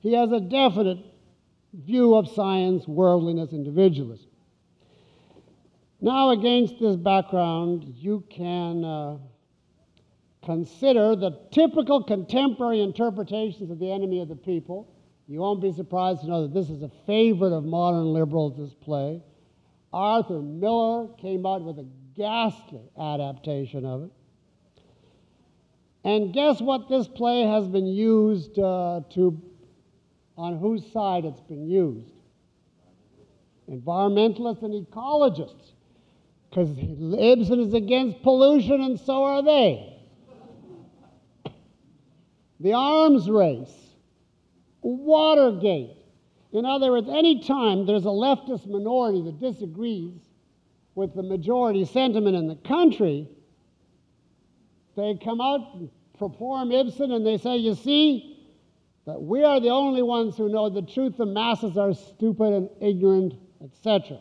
He has a definite view of science, worldliness, individualism. Now, against this background, you can uh, consider the typical contemporary interpretations of the enemy of the people. You won't be surprised to know that this is a favorite of modern liberals, this play. Arthur Miller came out with a ghastly adaptation of it. And guess what this play has been used uh, to, on whose side it's been used? Environmentalists and ecologists. Because Ibsen is against pollution, and so are they. the arms race, Watergate, in other words, any time there's a leftist minority that disagrees with the majority sentiment in the country, they come out and perform Ibsen and they say, You see, that we are the only ones who know the truth. The masses are stupid and ignorant, etc.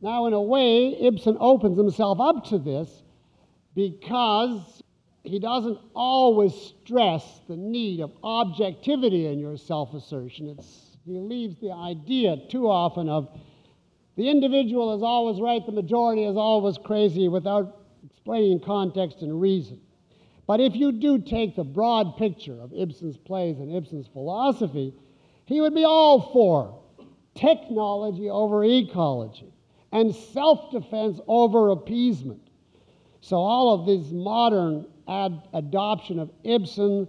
Now, in a way, Ibsen opens himself up to this because he doesn't always stress the need of objectivity in your self assertion. He leaves the idea too often of the individual is always right, the majority is always crazy without explaining context and reason. But if you do take the broad picture of Ibsen's plays and Ibsen's philosophy, he would be all for technology over ecology and self defense over appeasement. So, all of this modern ad- adoption of Ibsen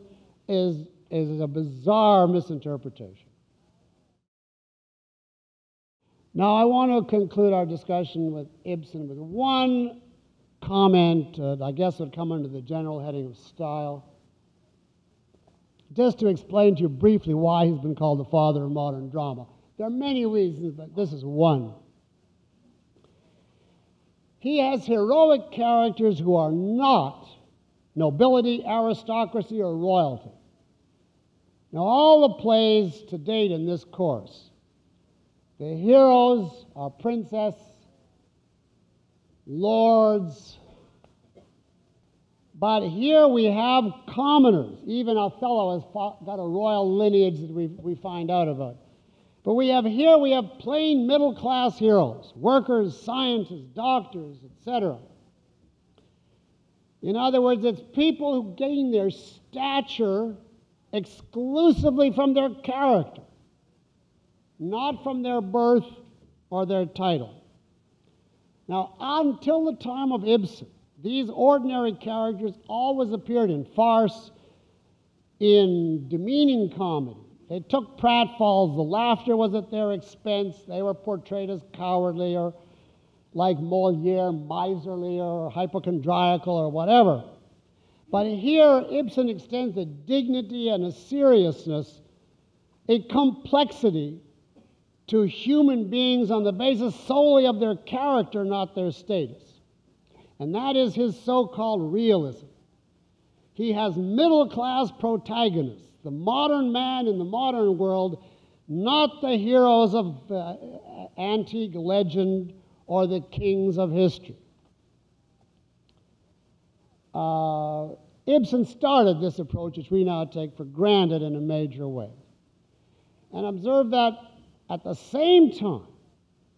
is, is a bizarre misinterpretation. Now, I want to conclude our discussion with Ibsen with one comment, uh, I guess would come under the general heading of style. Just to explain to you briefly why he's been called the father of modern drama. There are many reasons, but this is one. He has heroic characters who are not nobility, aristocracy, or royalty. Now, all the plays to date in this course the heroes are princess, lords. But here we have commoners. Even Othello has got a royal lineage that we, we find out about. But we have here, we have plain middle class heroes workers, scientists, doctors, etc. In other words, it's people who gain their stature exclusively from their character not from their birth or their title. Now, until the time of Ibsen, these ordinary characters always appeared in farce, in demeaning comedy. They took pratfalls, the laughter was at their expense, they were portrayed as cowardly or like Moliere, miserly or hypochondriacal or whatever. But here, Ibsen extends a dignity and a seriousness, a complexity to human beings on the basis solely of their character, not their status. And that is his so called realism. He has middle class protagonists, the modern man in the modern world, not the heroes of uh, antique legend or the kings of history. Uh, Ibsen started this approach, which we now take for granted in a major way. And observe that at the same time,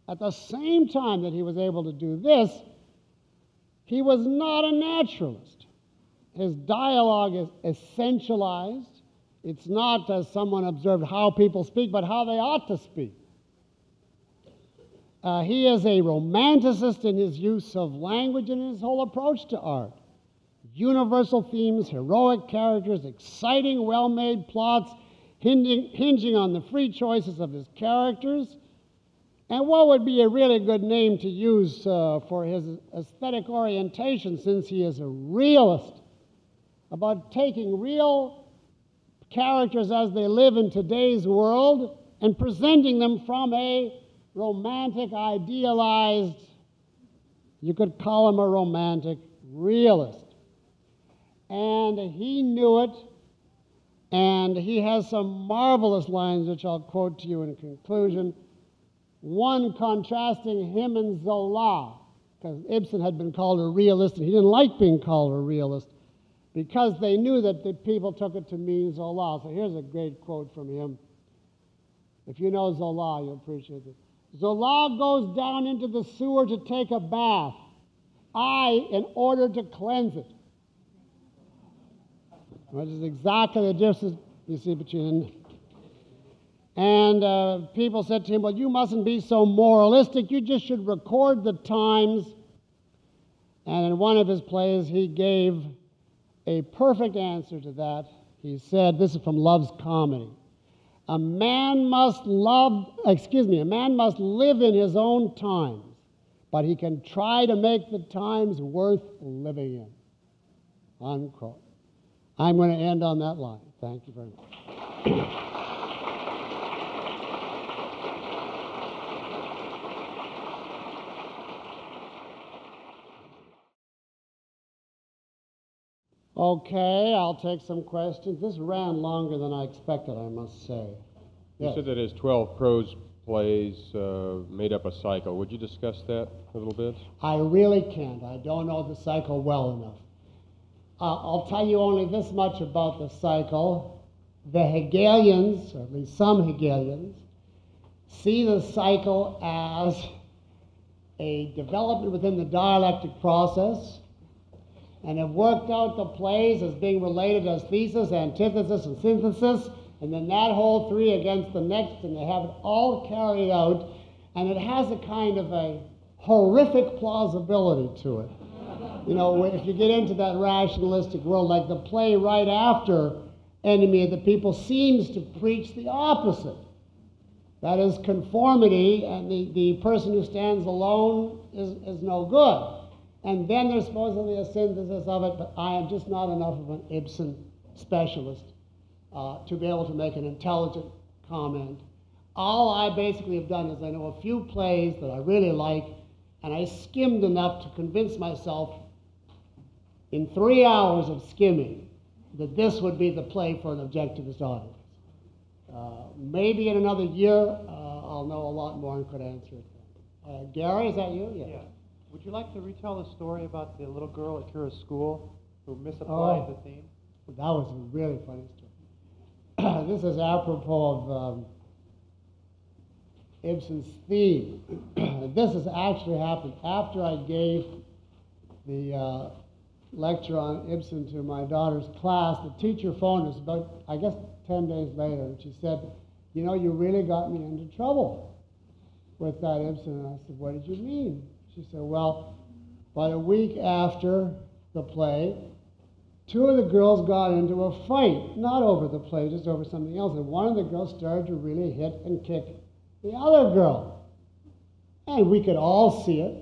at the same time that he was able to do this, He was not a naturalist. His dialogue is essentialized. It's not, as someone observed, how people speak, but how they ought to speak. Uh, he is a romanticist in his use of language and his whole approach to art. Universal themes, heroic characters, exciting, well made plots, hinging, hinging on the free choices of his characters. And what would be a really good name to use uh, for his aesthetic orientation since he is a realist? About taking real characters as they live in today's world and presenting them from a romantic, idealized, you could call him a romantic realist. And he knew it, and he has some marvelous lines, which I'll quote to you in conclusion. One contrasting him and Zola, because Ibsen had been called a realist, and he didn't like being called a realist because they knew that the people took it to mean Zola. So here's a great quote from him. If you know Zola, you'll appreciate this. Zola goes down into the sewer to take a bath. I, in order to cleanse it. Which is exactly the difference you see between. And uh, people said to him, Well, you mustn't be so moralistic. You just should record the times. And in one of his plays, he gave a perfect answer to that. He said, This is from Love's Comedy. A man must love, excuse me, a man must live in his own times, but he can try to make the times worth living in. Unquote. I'm going to end on that line. Thank you very much. Okay, I'll take some questions. This ran longer than I expected, I must say. You Yes. said that his 12 prose plays uh, made up a cycle. Would you discuss that a little bit? I really can't. I don't know the cycle well enough. Uh, I'll tell you only this much about the cycle. The Hegelians, or at least some Hegelians, see the cycle as a development within the dialectic process and have worked out the plays as being related as thesis, antithesis, and synthesis, and then that whole three against the next, and they have it all carried out, and it has a kind of a horrific plausibility to it. You know, if you get into that rationalistic world, like the play right after Enemy of the People seems to preach the opposite. That is conformity, and the, the person who stands alone is, is no good. And then there's supposedly a synthesis of it, but I am just not enough of an Ibsen specialist uh, to be able to make an intelligent comment. All I basically have done is I know a few plays that I really like, and I skimmed enough to convince myself in three hours of skimming that this would be the play for an objectivist audience. Uh, maybe in another year, uh, I'll know a lot more and could answer it. Uh, Gary, is that you? Yeah. Would you like to retell the story about the little girl at Kira's school who misapplied Oh. the theme? That was a really funny story. [CLEARS THROAT] this is apropos of um, Ibsen's theme. [CLEARS THROAT] this has actually happened after I gave the uh, lecture on Ibsen to my daughter's class. The teacher phoned us about, I guess, 10 days later, and she said, You know, you really got me into trouble with that Ibsen. And I said, What did you mean? She said, Well, about a week after the play, two of the girls got into a fight, not over the play, just over something else. And one of the girls started to really hit and kick the other girl. And we could all see it.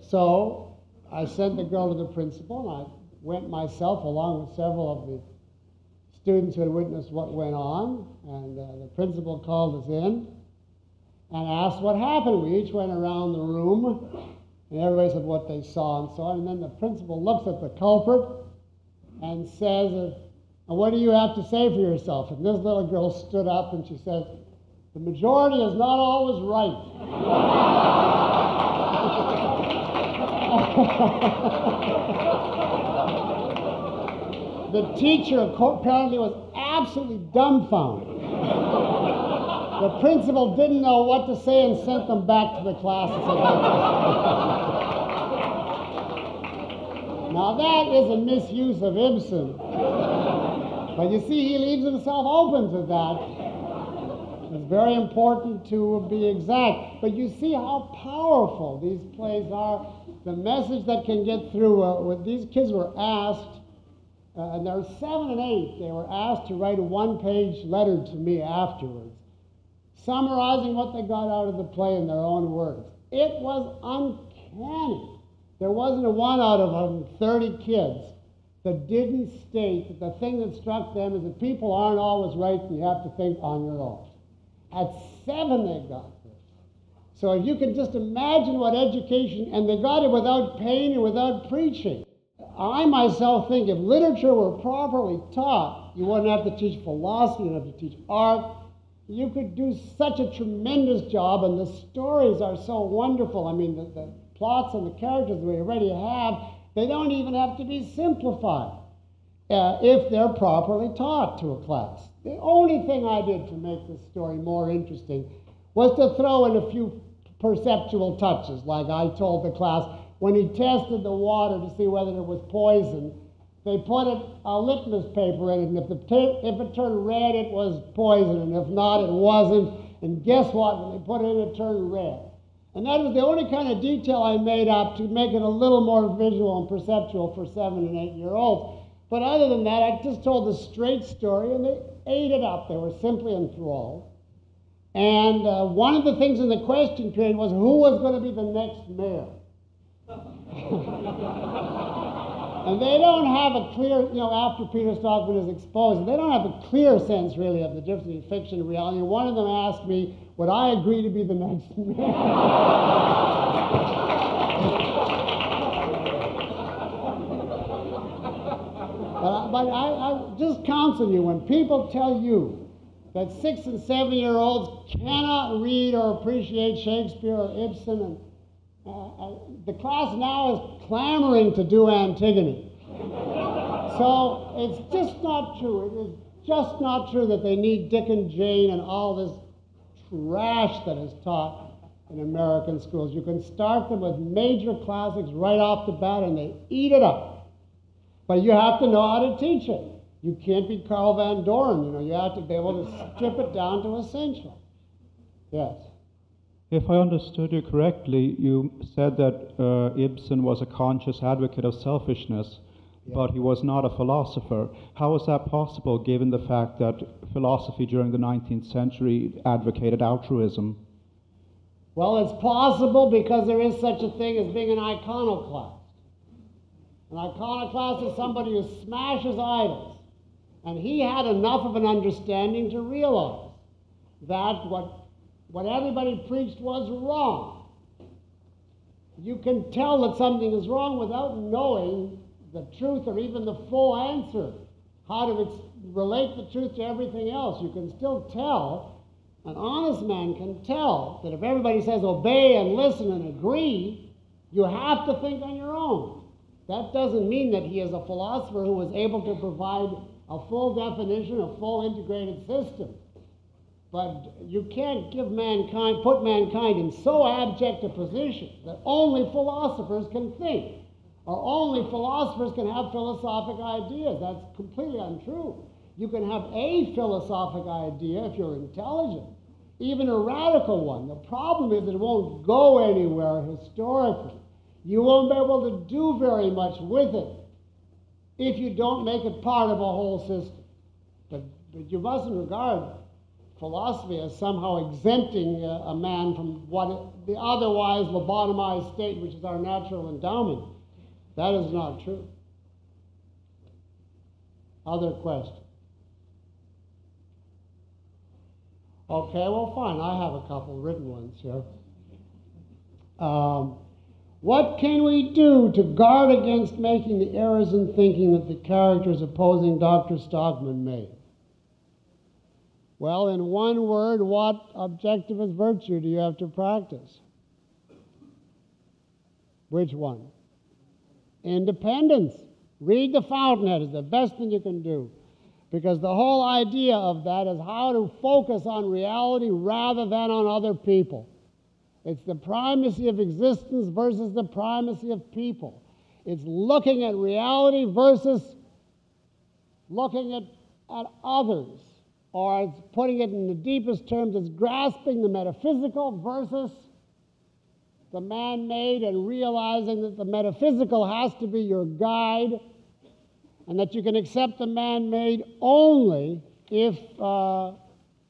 So I sent the girl to the principal, and I went myself along with several of the students who had witnessed what went on. And uh, the principal called us in and asked what happened. We each went around the room, and everybody said what they saw and so on. And then the principal looks at the culprit and says, uh, "And What do you have to say for yourself? And this little girl stood up and she said, The majority is not always right. [LAUGHS] [LAUGHS] the teacher apparently was absolutely dumbfounded. the principal didn't know what to say and sent them back to the class and said, [LAUGHS] Now that is a misuse of Ibsen. But you see, he leaves himself open to that. It's very important to be exact. But you see how powerful these plays are. The message that can get through. Uh, these kids were asked, uh, and they're seven and eight, they were asked to write a one page letter to me afterwards, summarizing what they got out of the play in their own words. It was uncanny. There wasn't a one out of um, 30 kids that didn't state that the thing that struck them is that people aren't always right and you have to think on your own. At seven, they got. So if you can just imagine what education, and they got it without pain and without preaching. I myself think if literature were properly taught, you wouldn't have to teach philosophy, you wouldn't have to teach art. You could do such a tremendous job, and the stories are so wonderful. I mean, the, the plots and the characters we already have, they don't even have to be simplified uh, if they're properly taught to a class. The only thing I did to make this story more interesting was to throw in a few perceptual touches, like I told the class when he tested the water to see whether it was poison. They put it, a litmus paper in it, and if, the if it turned red, it was poison, and if not, it wasn't. And guess what? When they put it in, it turned red. And that was the only kind of detail I made up to make it a little more visual and perceptual for seven and eight year olds. But other than that, I just told the straight story, and they ate it up. They were simply enthralled. And uh, one of the things in the question period was who was going to be the next mayor. [LAUGHS] and they don't have a clear, you know, after Peter Stockman is exposed, they don't have a clear sense really of the difference between fiction and reality. And One of them asked me, would I agree to be the next [LAUGHS] mayor? But I, I just counsel you when people tell you that six and seven year olds cannot read or appreciate Shakespeare or Ibsen, and uh, uh, the class now is clamoring to do Antigone. so it's just not true. It is just not true that they need Dick and Jane and all this trash that is taught in American schools. You can start them with major classics right off the bat and they eat it up. But you have to know how to teach it. You can't be Carl Van Doren, you know, you have to be able to strip it down to essential. Yes. If I understood you correctly, you said that uh, Ibsen was a conscious advocate of selfishness, Yeah. but he was not a philosopher. How is that possible given the fact that philosophy during the 19th century advocated altruism? Well, it's possible because there is such a thing as being an iconoclast. An iconoclast is somebody who smashes idols. And he had enough of an understanding to realize that what, what everybody preached was wrong. You can tell that something is wrong without knowing the truth or even the full answer. How to ex- relate the truth to everything else. You can still tell, an honest man can tell, that if everybody says obey and listen and agree, you have to think on your own. That doesn't mean that he is a philosopher who was able to provide a full definition, a full integrated system. But you can't give mankind, put mankind in so abject a position that only philosophers can think, or only philosophers can have philosophic ideas. That's completely untrue. You can have a philosophic idea if you're intelligent, even a radical one. The problem is it won't go anywhere historically. You won't be able to do very much with it if you don't make it part of a whole system. But, but you mustn't regard philosophy as somehow exempting a, a man from what it, the otherwise lobotomized state, which is our natural endowment. That is not true. Other questions? Okay, well, fine. I have a couple written ones here. Um, what can we do to guard against making the errors in thinking that the characters opposing Dr. Stockman made? Well, in one word, what objectivist virtue do you have to practice? Which one? Independence. Read the Fountainhead is the best thing you can do. Because the whole idea of that is how to focus on reality rather than on other people. It's the primacy of existence versus the primacy of people. It's looking at reality versus looking at, at others. Or it's putting it in the deepest terms, it's grasping the metaphysical versus the man made and realizing that the metaphysical has to be your guide and that you can accept the man made only if uh,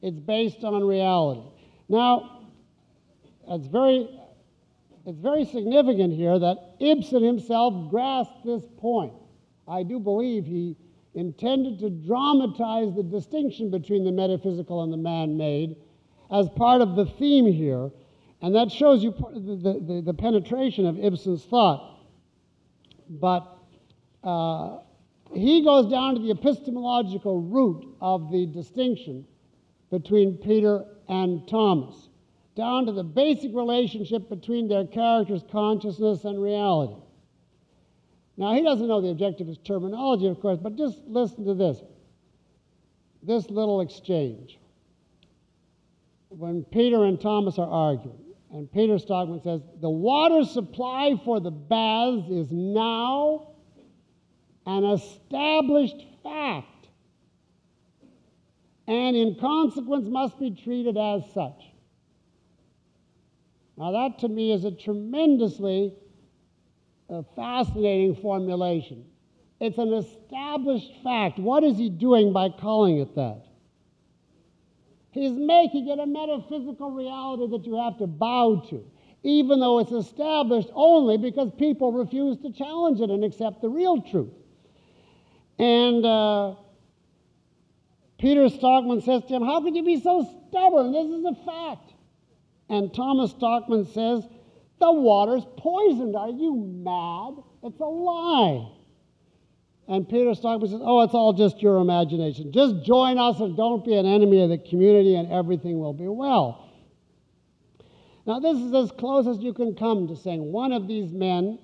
it's based on reality. Now, it's very, it's very significant here that Ibsen himself grasped this point. I do believe he intended to dramatize the distinction between the metaphysical and the man made as part of the theme here. And that shows you the, the, the penetration of Ibsen's thought. But uh, he goes down to the epistemological root of the distinction between Peter and Thomas, down to the basic relationship between their characters' consciousness and reality. Now, he doesn't know the objectivist terminology, of course, but just listen to this this little exchange. When Peter and Thomas are arguing, and Peter Stockman says, The water supply for the baths is now an established fact, and in consequence must be treated as such. Now, that to me is a tremendously uh, fascinating formulation. It's an established fact. What is he doing by calling it that? He's making it a metaphysical reality that you have to bow to, even though it's established only because people refuse to challenge it and accept the real truth. And uh, Peter Stockman says to him, How could you be so stubborn? This is a fact. And Thomas Stockman says, The water's poisoned. Are you mad? It's a lie. And Peter Stockman says, Oh, it's all just your imagination. Just join us and don't be an enemy of the community, and everything will be well. Now, this is as close as you can come to saying one of these men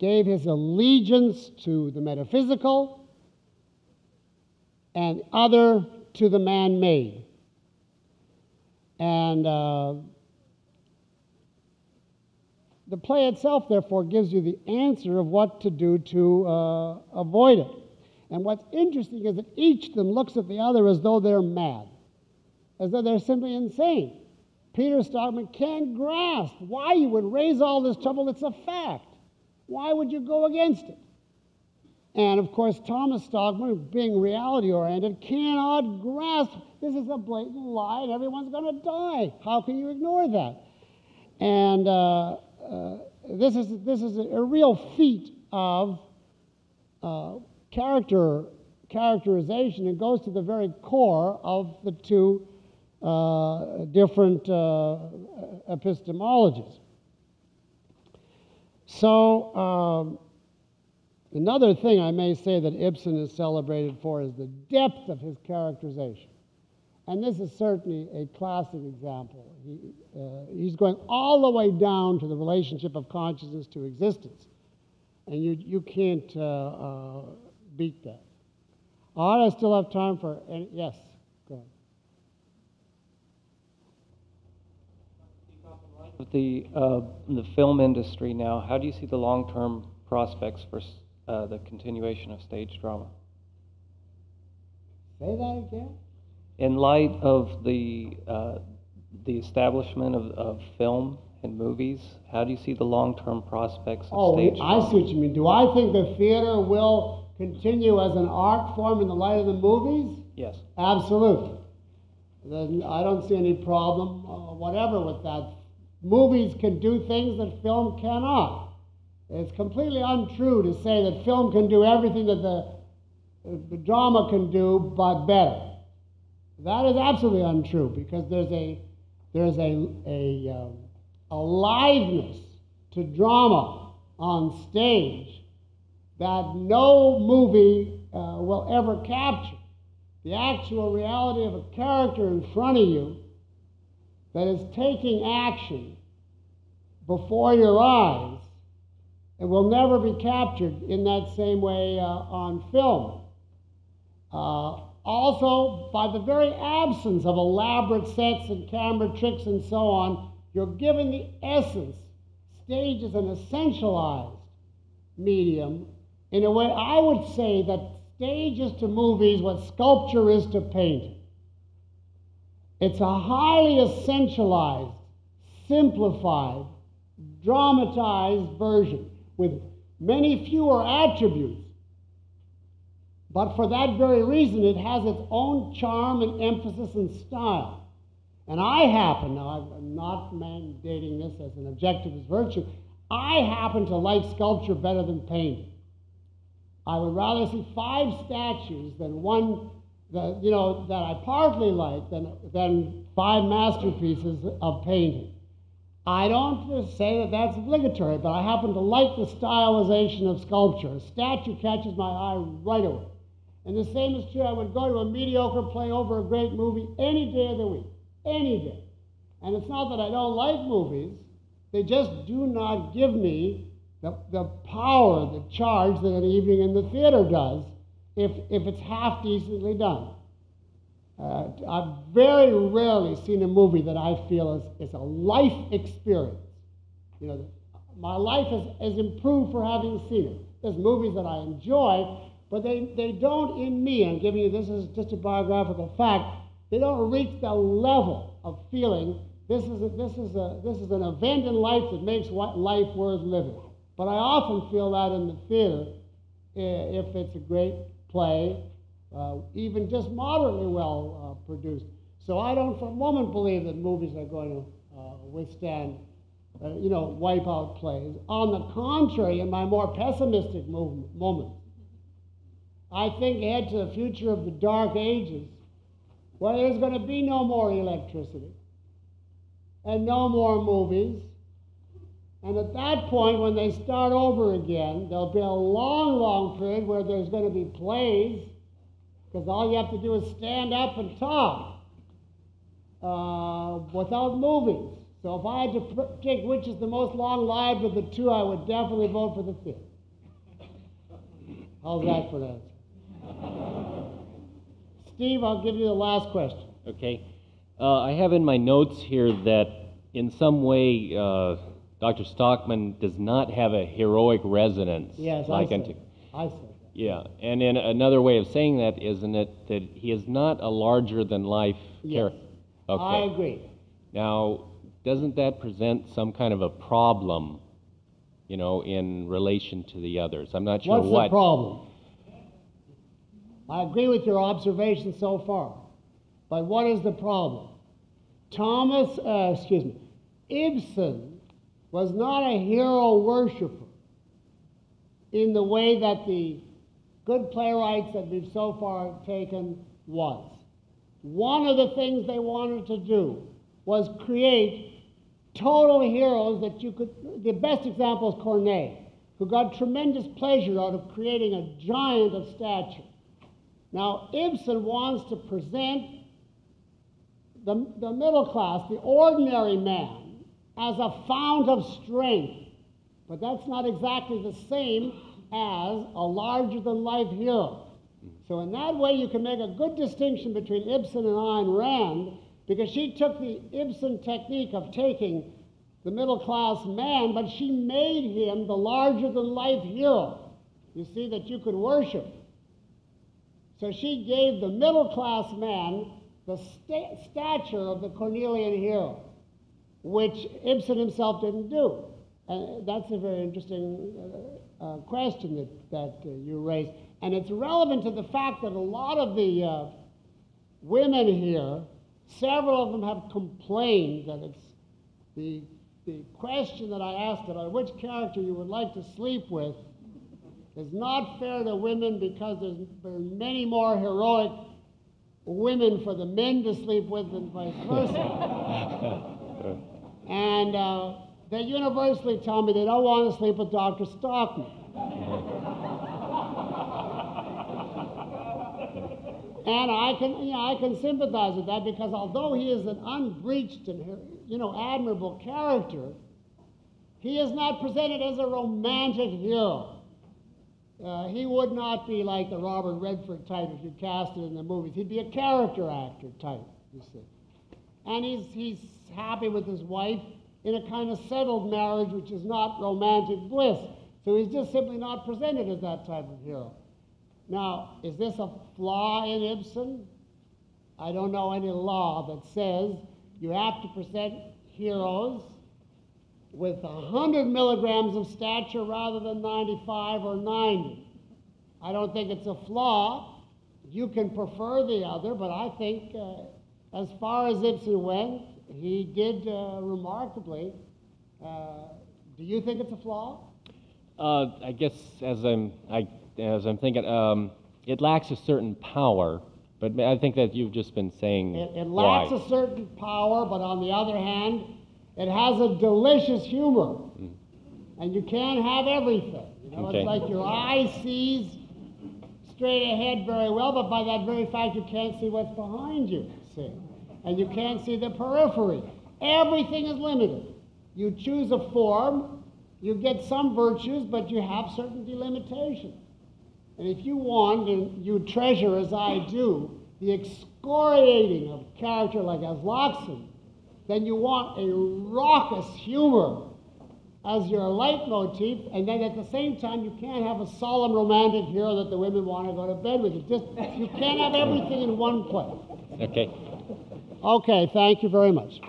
gave his allegiance to the metaphysical and other to the man made. And uh, the play itself, therefore, gives you the answer of what to do to uh, avoid it. And what's interesting is that each of them looks at the other as though they're mad, as though they're simply insane. Peter Stockman can't grasp why you would raise all this trouble. It's a fact. Why would you go against it? And of course, Thomas Stockman, being reality oriented, cannot grasp this is a blatant lie and everyone's going to die. How can you ignore that? And uh, uh, this, is, this is a, real feat of uh, character characterization. It goes to the very core of the two uh, different uh, epistemologies. So, um, Another thing I may say that Ibsen is celebrated for is the depth of his characterization. And this is certainly a classic example. He, uh, he's going all the way down to the relationship of consciousness to existence. And you, you can't uh, uh, beat that. All right, I still have time for any, yes, go ahead. With the, uh, the film industry now, how do you see the long-term prospects for uh, the continuation of stage drama. Say that again? In light of the, uh, the establishment of, of film and movies, how do you see the long-term prospects of oh, stage I see what you mean. Do I think the theater will continue as an art form in the light of the movies? Yes. Absolutely. Then I don't see any problem uh, whatever with that. Movies can do things that film cannot. It's completely untrue to say that film can do everything that the, the drama can do, but better. That is absolutely untrue because there's a there's a a, um, aliveness to drama on stage that no movie uh, will ever capture. The actual reality of a character in front of you that is taking action before your eyes it will never be captured in that same way uh, on film. Uh, also, by the very absence of elaborate sets and camera tricks and so on, you're given the essence. Stage is an essentialized medium in a way I would say that stage is to movies what sculpture is to painting. It's a highly essentialized, simplified, dramatized version with many fewer attributes. But for that very reason, it has its own charm and emphasis and style. And I happen, now I'm not mandating this as an objectivist virtue, I happen to like sculpture better than painting. I would rather see five statues than one that, you know, that I partly like than, than five masterpieces of painting. I don't say that that's obligatory, but I happen to like the stylization of sculpture. A statue catches my eye right away. And the same is true, I would go to a mediocre play over a great movie any day of the week. Any day. And it's not that I don't like movies, they just do not give me the, the power, the charge that an evening in the theater does if, if it's half decently done. Uh, I've very rarely seen a movie that I feel is, is a life experience. You know, my life has, has improved for having seen it. There's movies that I enjoy, but they, they don't in me, I'm giving you this is just a biographical fact, they don't reach the level of feeling this is, a, this, is a, this is an event in life that makes life worth living. But I often feel that in the theater if it's a great play, uh, even just moderately well uh, produced. So I don't for a moment believe that movies are going to uh, withstand, uh, you know, wipe out plays. On the contrary, in my more pessimistic moment, I think ahead to the future of the dark ages, where there's going to be no more electricity and no more movies. And at that point, when they start over again, there'll be a long, long period where there's going to be plays, because all you have to do is stand up and talk uh, without movies. So if I had to pick which is the most long-lived of the two, I would definitely vote for the fifth. How's that for answer? Steve, I'll give you the last question. Okay. Uh, I have in my notes here that in some way uh, Dr. Stockman does not have a heroic resonance. Yes, like I Ant- said. I said that. Yeah, and in another way of saying that, isn't it, that he is not a larger than life Yes. character? Okay. I agree. Now, doesn't that present some kind of a problem, you know, in relation to the others? I'm not sure What's what. the problem? I agree with your observation so far, but what is the problem? Thomas, uh, excuse me, Ibsen was not a hero worshiper in the way that the good playwrights that we've so far taken was. One of the things they wanted to do was create total heroes that you could. The best example is Corneille, who got tremendous pleasure out of creating a giant of stature. Now, Ibsen wants to present the, the middle class, the ordinary man, as a fount of strength. But that's not exactly the same as a larger than life hero. So, in that way, you can make a good distinction between Ibsen and Ayn Rand because she took the Ibsen technique of taking the middle class man, but she made him the larger than life hero. You see, that you could worship. So she gave the middle class man the sta- stature of the Cornelian hero, which Ibsen himself didn't do. And that's a very interesting uh, uh, question that, that uh, you raised. And it's relevant to the fact that a lot of the uh, women here, several of them have complained that it's the, the question that I asked about which character you would like to sleep with is not fair to women because there's, there's many more heroic women for the men to sleep with than vice versa. [LAUGHS] and uh, they universally tell me they don't want to sleep with Dr. Stockman. and I can, you know, I can sympathize with that because although he is an unbreached and you know admirable character, he is not presented as a romantic hero. Uh, he would not be like the Robert Redford type if you cast it in the movies. He'd be a character actor type, you see. And he's, he's happy with his wife in a kind of settled marriage, which is not romantic bliss. So he's just simply not presented as that type of hero. Now, is this a flaw in Ibsen? I don't know any law that says you have to present heroes with 100 milligrams of stature rather than 95 or 90. I don't think it's a flaw. You can prefer the other, but I think uh, as far as Ibsen went, he did uh, remarkably. Uh, do you think it's a flaw? Uh, I guess as I'm, I, as I'm thinking, um, it lacks a certain power, but I think that you've just been saying It, it why. lacks a certain power, but on the other hand, it has a delicious humor. Mm. And you can't have everything. You know, Okay. it's like your eye sees straight ahead very well, but by that very fact, you can't see what's behind you, see? And you can't see the periphery. Everything is limited. You choose a form, you get some virtues, but you have certain delimitations. And if you want, and you treasure as I do, the excoriating of character like Aslaksen, then you want a raucous humor as your leitmotif, and then at the same time, you can't have a solemn romantic hero that the women want to go to bed with. You just you can't have everything in one place. Okay. Okay, thank you very much.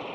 [LAUGHS]